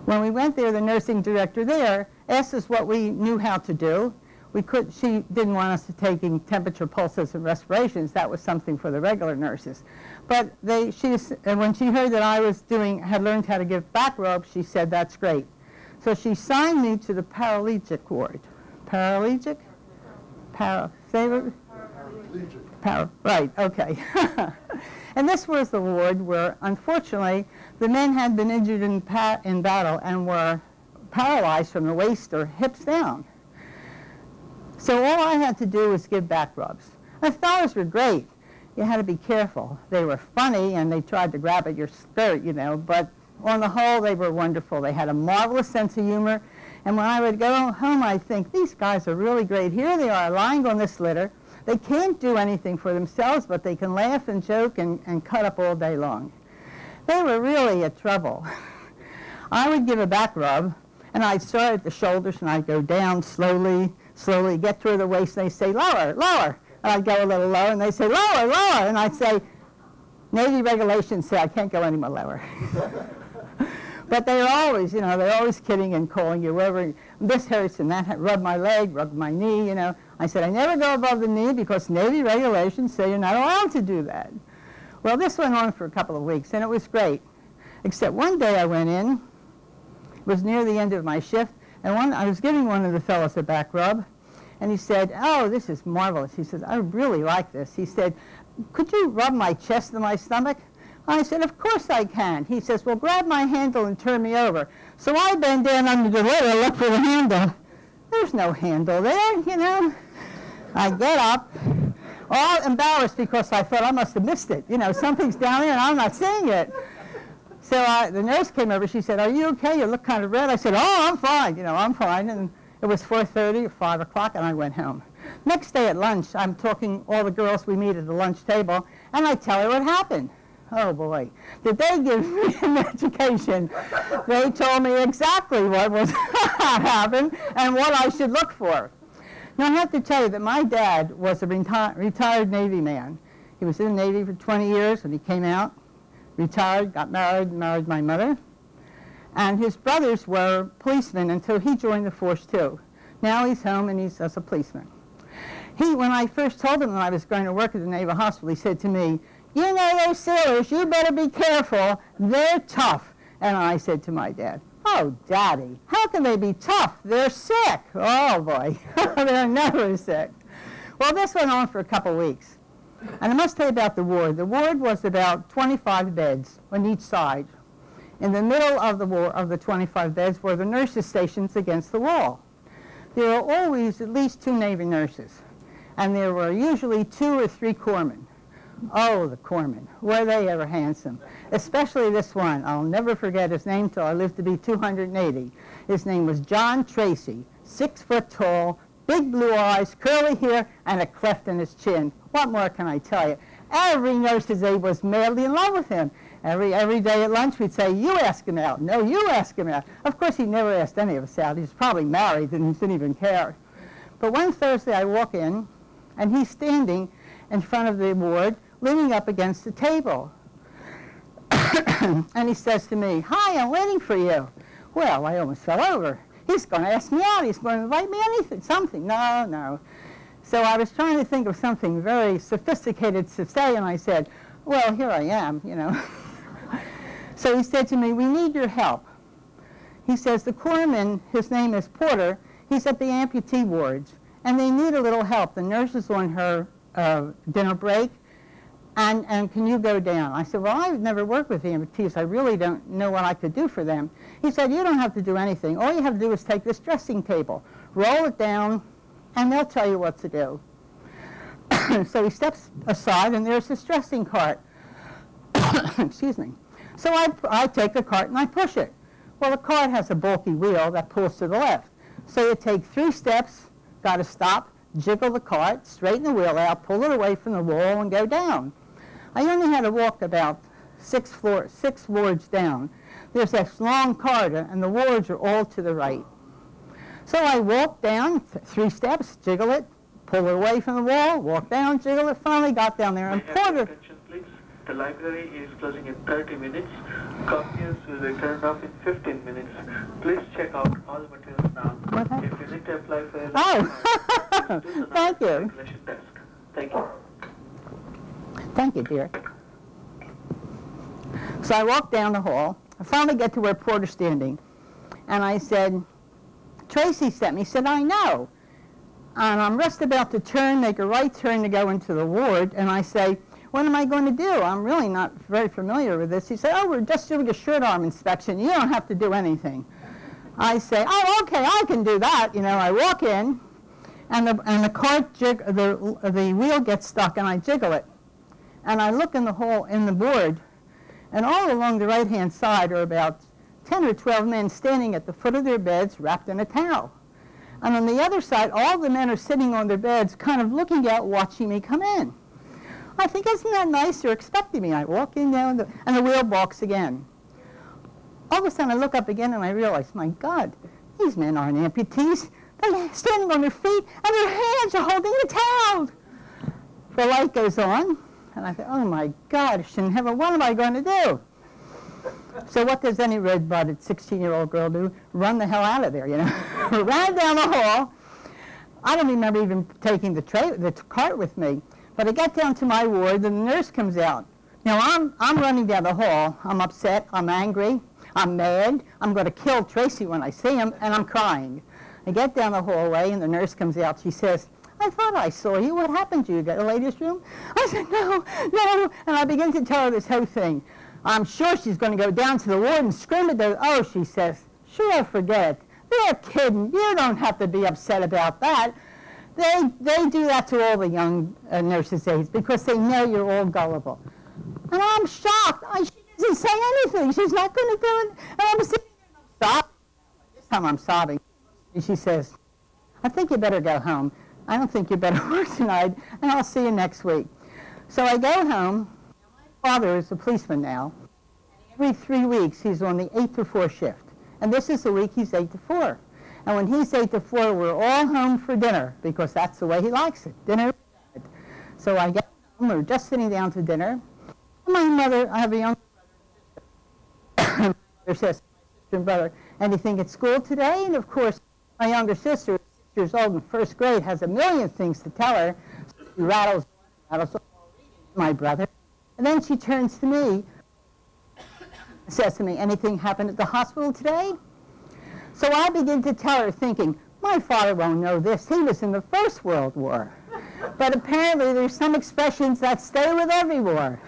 When we went there, the nursing director there asked us what we knew how to do. We could, she didn't want us to taking temperature pulses and respirations. That was something for the regular nurses. But they, she, and when she heard that I was doing, had learned how to give back rubs, she said, that's great. So she signed me to the paraplegic ward. Paraplegic? Para, favorite? Para, right, okay. [LAUGHS] and this was the ward where, unfortunately, the men had been injured in, in battle and were paralyzed from the waist or hips down. So all I had to do was give back rubs. The fellows were great. You had to be careful. They were funny and they tried to grab at your skirt, you know, but on the whole, they were wonderful. They had a marvelous sense of humor. And when I would go home, I'd think, these guys are really great. Here they are lying on this litter. They can't do anything for themselves, but they can laugh and joke and, and cut up all day long. They were really a trouble. I would give a back rub, and I'd start at the shoulders, and I'd go down slowly, slowly, get through the waist, and they'd say, lower, lower. And I'd go a little lower, and they'd say, lower, lower. And I'd say, Navy regulations say I can't go any more lower. [LAUGHS] but they're always, you know, they're always kidding and calling you wherever, this hurts and that, rub my leg, rub my knee, you know. I said, I never go above the knee because Navy regulations say you're not allowed to do that. Well, this went on for a couple of weeks, and it was great. Except one day I went in, it was near the end of my shift, and one, I was giving one of the fellows a back rub, and he said, oh, this is marvelous. He says, I really like this. He said, could you rub my chest and my stomach? I said, of course I can. He says, well, grab my handle and turn me over. So I bend down under the litter, look for the handle. There's no handle there, you know. I get up, all embarrassed because I thought I must have missed it. You know, something's down there and I'm not seeing it. So uh, the nurse came over. She said, are you okay? You look kind of red. I said, oh, I'm fine. You know, I'm fine. And it was 4.30 or 5 o'clock, and I went home. Next day at lunch, I'm talking all the girls we meet at the lunch table, and I tell her what happened. Oh boy, did they give me an education? They told me exactly what was [LAUGHS] happened and what I should look for. Now I have to tell you that my dad was a reti- retired Navy man. He was in the Navy for 20 years and he came out, retired, got married, married my mother. And his brothers were policemen until he joined the force too. Now he's home and he's as a policeman. He, when I first told him that I was going to work at the Naval Hospital, he said to me, you know those sailors, you better be careful, they're tough. And I said to my dad, oh, Daddy, how can they be tough? They're sick. Oh, boy, [LAUGHS] they're never sick. Well, this went on for a couple weeks. And I must tell you about the ward. The ward was about 25 beds on each side. In the middle of the ward, of the 25 beds were the nurses' stations against the wall. There were always at least two Navy nurses, and there were usually two or three corpsmen. Oh, the corpsmen, were they ever handsome? Especially this one. I'll never forget his name till I live to be 280. His name was John Tracy, six foot tall, big blue eyes, curly hair, and a cleft in his chin. What more can I tell you? Every nurse's aide was madly in love with him. Every, every day at lunch we'd say, you ask him out. No, you ask him out. Of course, he never asked any of us out. He was probably married and didn't even care. But one Thursday I walk in, and he's standing in front of the ward, leaning up against the table. [COUGHS] and he says to me, hi, I'm waiting for you. Well, I almost fell over. He's going to ask me out. He's going to invite me anything, something. No, no. So I was trying to think of something very sophisticated to say, and I said, well, here I am, you know. [LAUGHS] so he said to me, we need your help. He says, the corpsman, his name is Porter, he's at the amputee wards, and they need a little help. The nurse is on her uh, dinner break, and, and can you go down? I said, well, I've never worked with the amputees. I really don't know what I could do for them. He said, you don't have to do anything. All you have to do is take this dressing table, roll it down, and they'll tell you what to do. [COUGHS] so he steps aside, and there's this dressing cart. [COUGHS] Excuse me. So I, I take the cart and I push it. Well, the cart has a bulky wheel that pulls to the left. So you take three steps, got to stop, jiggle the cart, straighten the wheel out, pull it away from the wall, and go down. I only had to walk about six, floor, six wards down. There's this long corridor, and the wards are all to the right. So I walked down three steps, jiggle it, pull it away from the wall, walk down, jiggle it, finally got down there, and please. The library is closing in 30 minutes. Copiers will be turned off in 15 minutes. Please check out all materials now. What? If you need to apply for a Oh, [LAUGHS] thank you. Thank you. Thank you, dear. So I walked down the hall. I finally get to where Porter's standing. And I said, Tracy sent me. He said, I know. And I'm just about to turn, make a right turn to go into the ward. And I say, what am I going to do? I'm really not very familiar with this. He said, oh, we're just doing a short arm inspection. You don't have to do anything. I say, oh, okay, I can do that. You know, I walk in, and the, and the cart, jig, the, the wheel gets stuck, and I jiggle it. And I look in the hole, in the board, and all along the right-hand side are about 10 or 12 men standing at the foot of their beds wrapped in a towel. And on the other side, all the men are sitting on their beds, kind of looking out, watching me come in. I think, isn't that nice? They're expecting me. I walk in and the, and the wheel balks again. All of a sudden, I look up again, and I realize, my God, these men aren't amputees. They're standing on their feet, and their hands are holding the towel. The light goes on, and I thought, oh, my gosh, in heaven, what am I going to do? So what does any red-blooded 16-year-old girl do? Run the hell out of there, you know. [LAUGHS] Ran down the hall. I don't remember even taking the, tray, the cart with me. But I get down to my ward, and the nurse comes out. Now, I'm, I'm running down the hall. I'm upset. I'm angry. I'm mad. I'm going to kill Tracy when I see him, and I'm crying. I get down the hallway, and the nurse comes out. She says, I thought I saw you. What happened to you? Got the ladies' room? I said, no, no. And I begin to tell her this whole thing. I'm sure she's going to go down to the ward and scream at the, oh, she says, sure, forget. it. They're kidding. You don't have to be upset about that. They, they do that to all the young uh, nurses' aides because they know you're all gullible. And I'm shocked. I, she doesn't say anything. She's not going to do it. And I'm sitting there, stop. This time I'm sobbing. And she says, I think you better go home. I don't think you better work tonight, and I'll see you next week. So I go home. My father is a policeman now. Every three weeks, he's on the 8 to 4 shift. And this is the week he's 8 to 4. And when he's 8 to 4, we're all home for dinner because that's the way he likes it. Dinner. So I get home, we're just sitting down to dinner. My mother, I have a young brother, and sister, and brother. Anything at school today? And of course, my younger sister, years old in first grade, has a million things to tell her. She rattles, rattles my brother. And then she turns to me, says to me, anything happened at the hospital today? So I begin to tell her, thinking, my father won't know this. He was in the First World War. But apparently there's some expressions that stay with every war.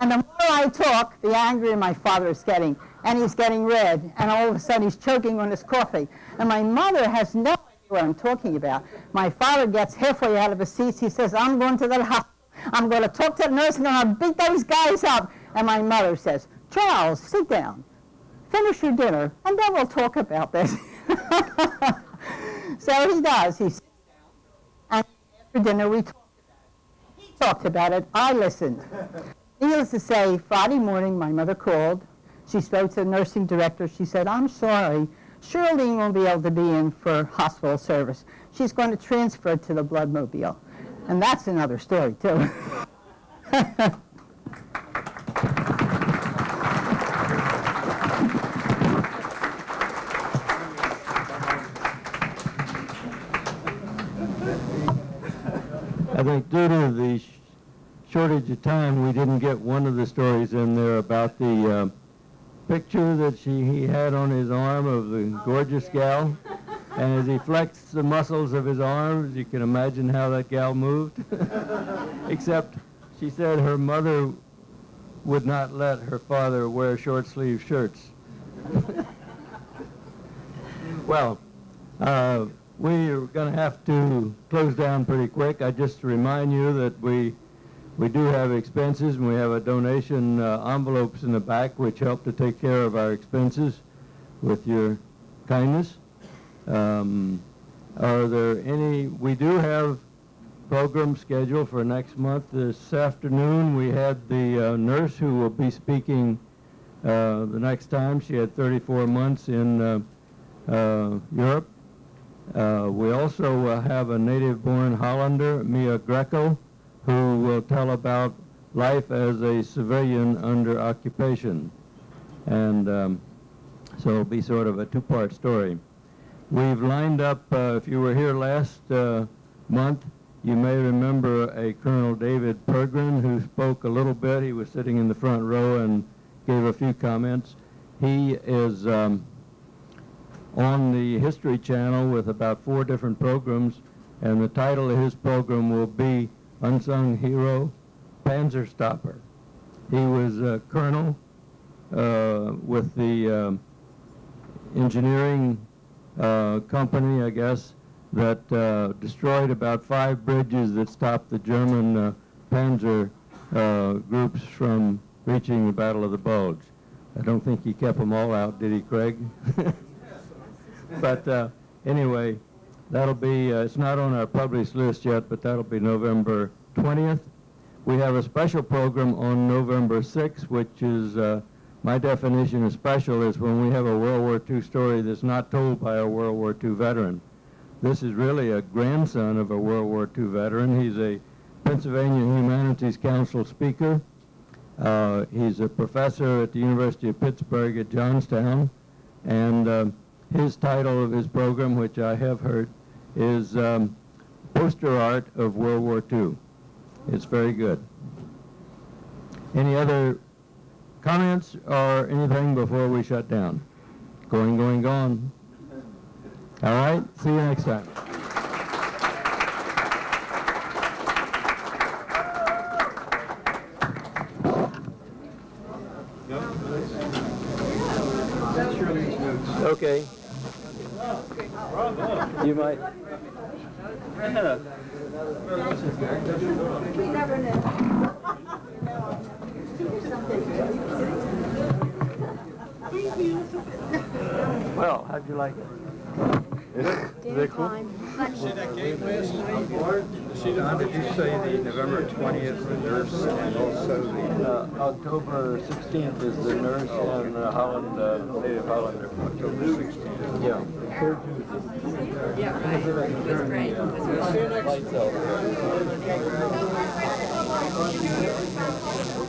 And the more I talk, the angrier my father is getting. And he's getting red. And all of a sudden he's choking on his coffee. And my mother has no what I'm talking about. My father gets halfway out of his seat. He says, I'm going to the hospital. I'm going to talk to the nurse and I'm going to beat those guys up. And my mother says, Charles, sit down. Finish your dinner, and then we'll talk about this. [LAUGHS] so he does. He sits down, and after dinner we talked about it. He talked about it. I listened. Needless to say, Friday morning my mother called. She spoke to the nursing director. She said, I'm sorry. Shirley won't be able to be in for hospital service. She's going to transfer to the Bloodmobile. And that's another story, too. I think due to the sh- shortage of time, we didn't get one of the stories in there about the uh, picture that she he had on his arm of the gorgeous gal. [LAUGHS] And as he flexed the muscles of his arms, you can imagine how that gal moved. [LAUGHS] Except she said her mother would not let her father wear short sleeve shirts. [LAUGHS] well, uh, we are going to have to close down pretty quick. I just remind you that we we do have expenses and we have a donation uh, envelopes in the back which help to take care of our expenses with your kindness. Um, are there any? We do have program scheduled for next month. This afternoon we had the uh, nurse who will be speaking uh, the next time. She had 34 months in uh, uh, Europe. Uh, we also uh, have a native-born Hollander, Mia Greco, who will tell about life as a civilian under occupation. And um, so it'll be sort of a two-part story. We've lined up, uh, if you were here last uh, month, you may remember a Colonel David Pergrin who spoke a little bit. He was sitting in the front row and gave a few comments. He is um, on the History Channel with about four different programs, and the title of his program will be Unsung Hero, Panzer Stopper. He was a colonel uh, with the um engineering uh, company, I guess, that uh, destroyed about five bridges that stopped the German uh, Panzer uh, groups from reaching the Battle of the Bulge. I don't think he kept them all out, did he, Craig? [LAUGHS] but anyway, that'll be, uh, it's not on our published list yet, but that'll be November 20th. We have a special program on November 6th, which is, uh, my definition of special is when we have a World War II story that's not told by a World War II veteran. This is really a grandson of a World War II veteran. He's a Pennsylvania Humanities Council speaker. Uh, he's a professor at the University of Pittsburgh at Johnstown. And uh, his title of his program, which I have heard, is um, Poster Art of World War II. It's very good. Any other comments or anything before we shut down? Going, going, gone. All right, see you next time. Okay. You might. [LAUGHS] Well, how'd you like it? Same time. But Don, did you say the November 20th, the nurse, and also the... Uh, October 16th is the nurse and uh, Holland, uh, native Hollander. October 16th? Yeah. Yeah, right. It was great. Lights out.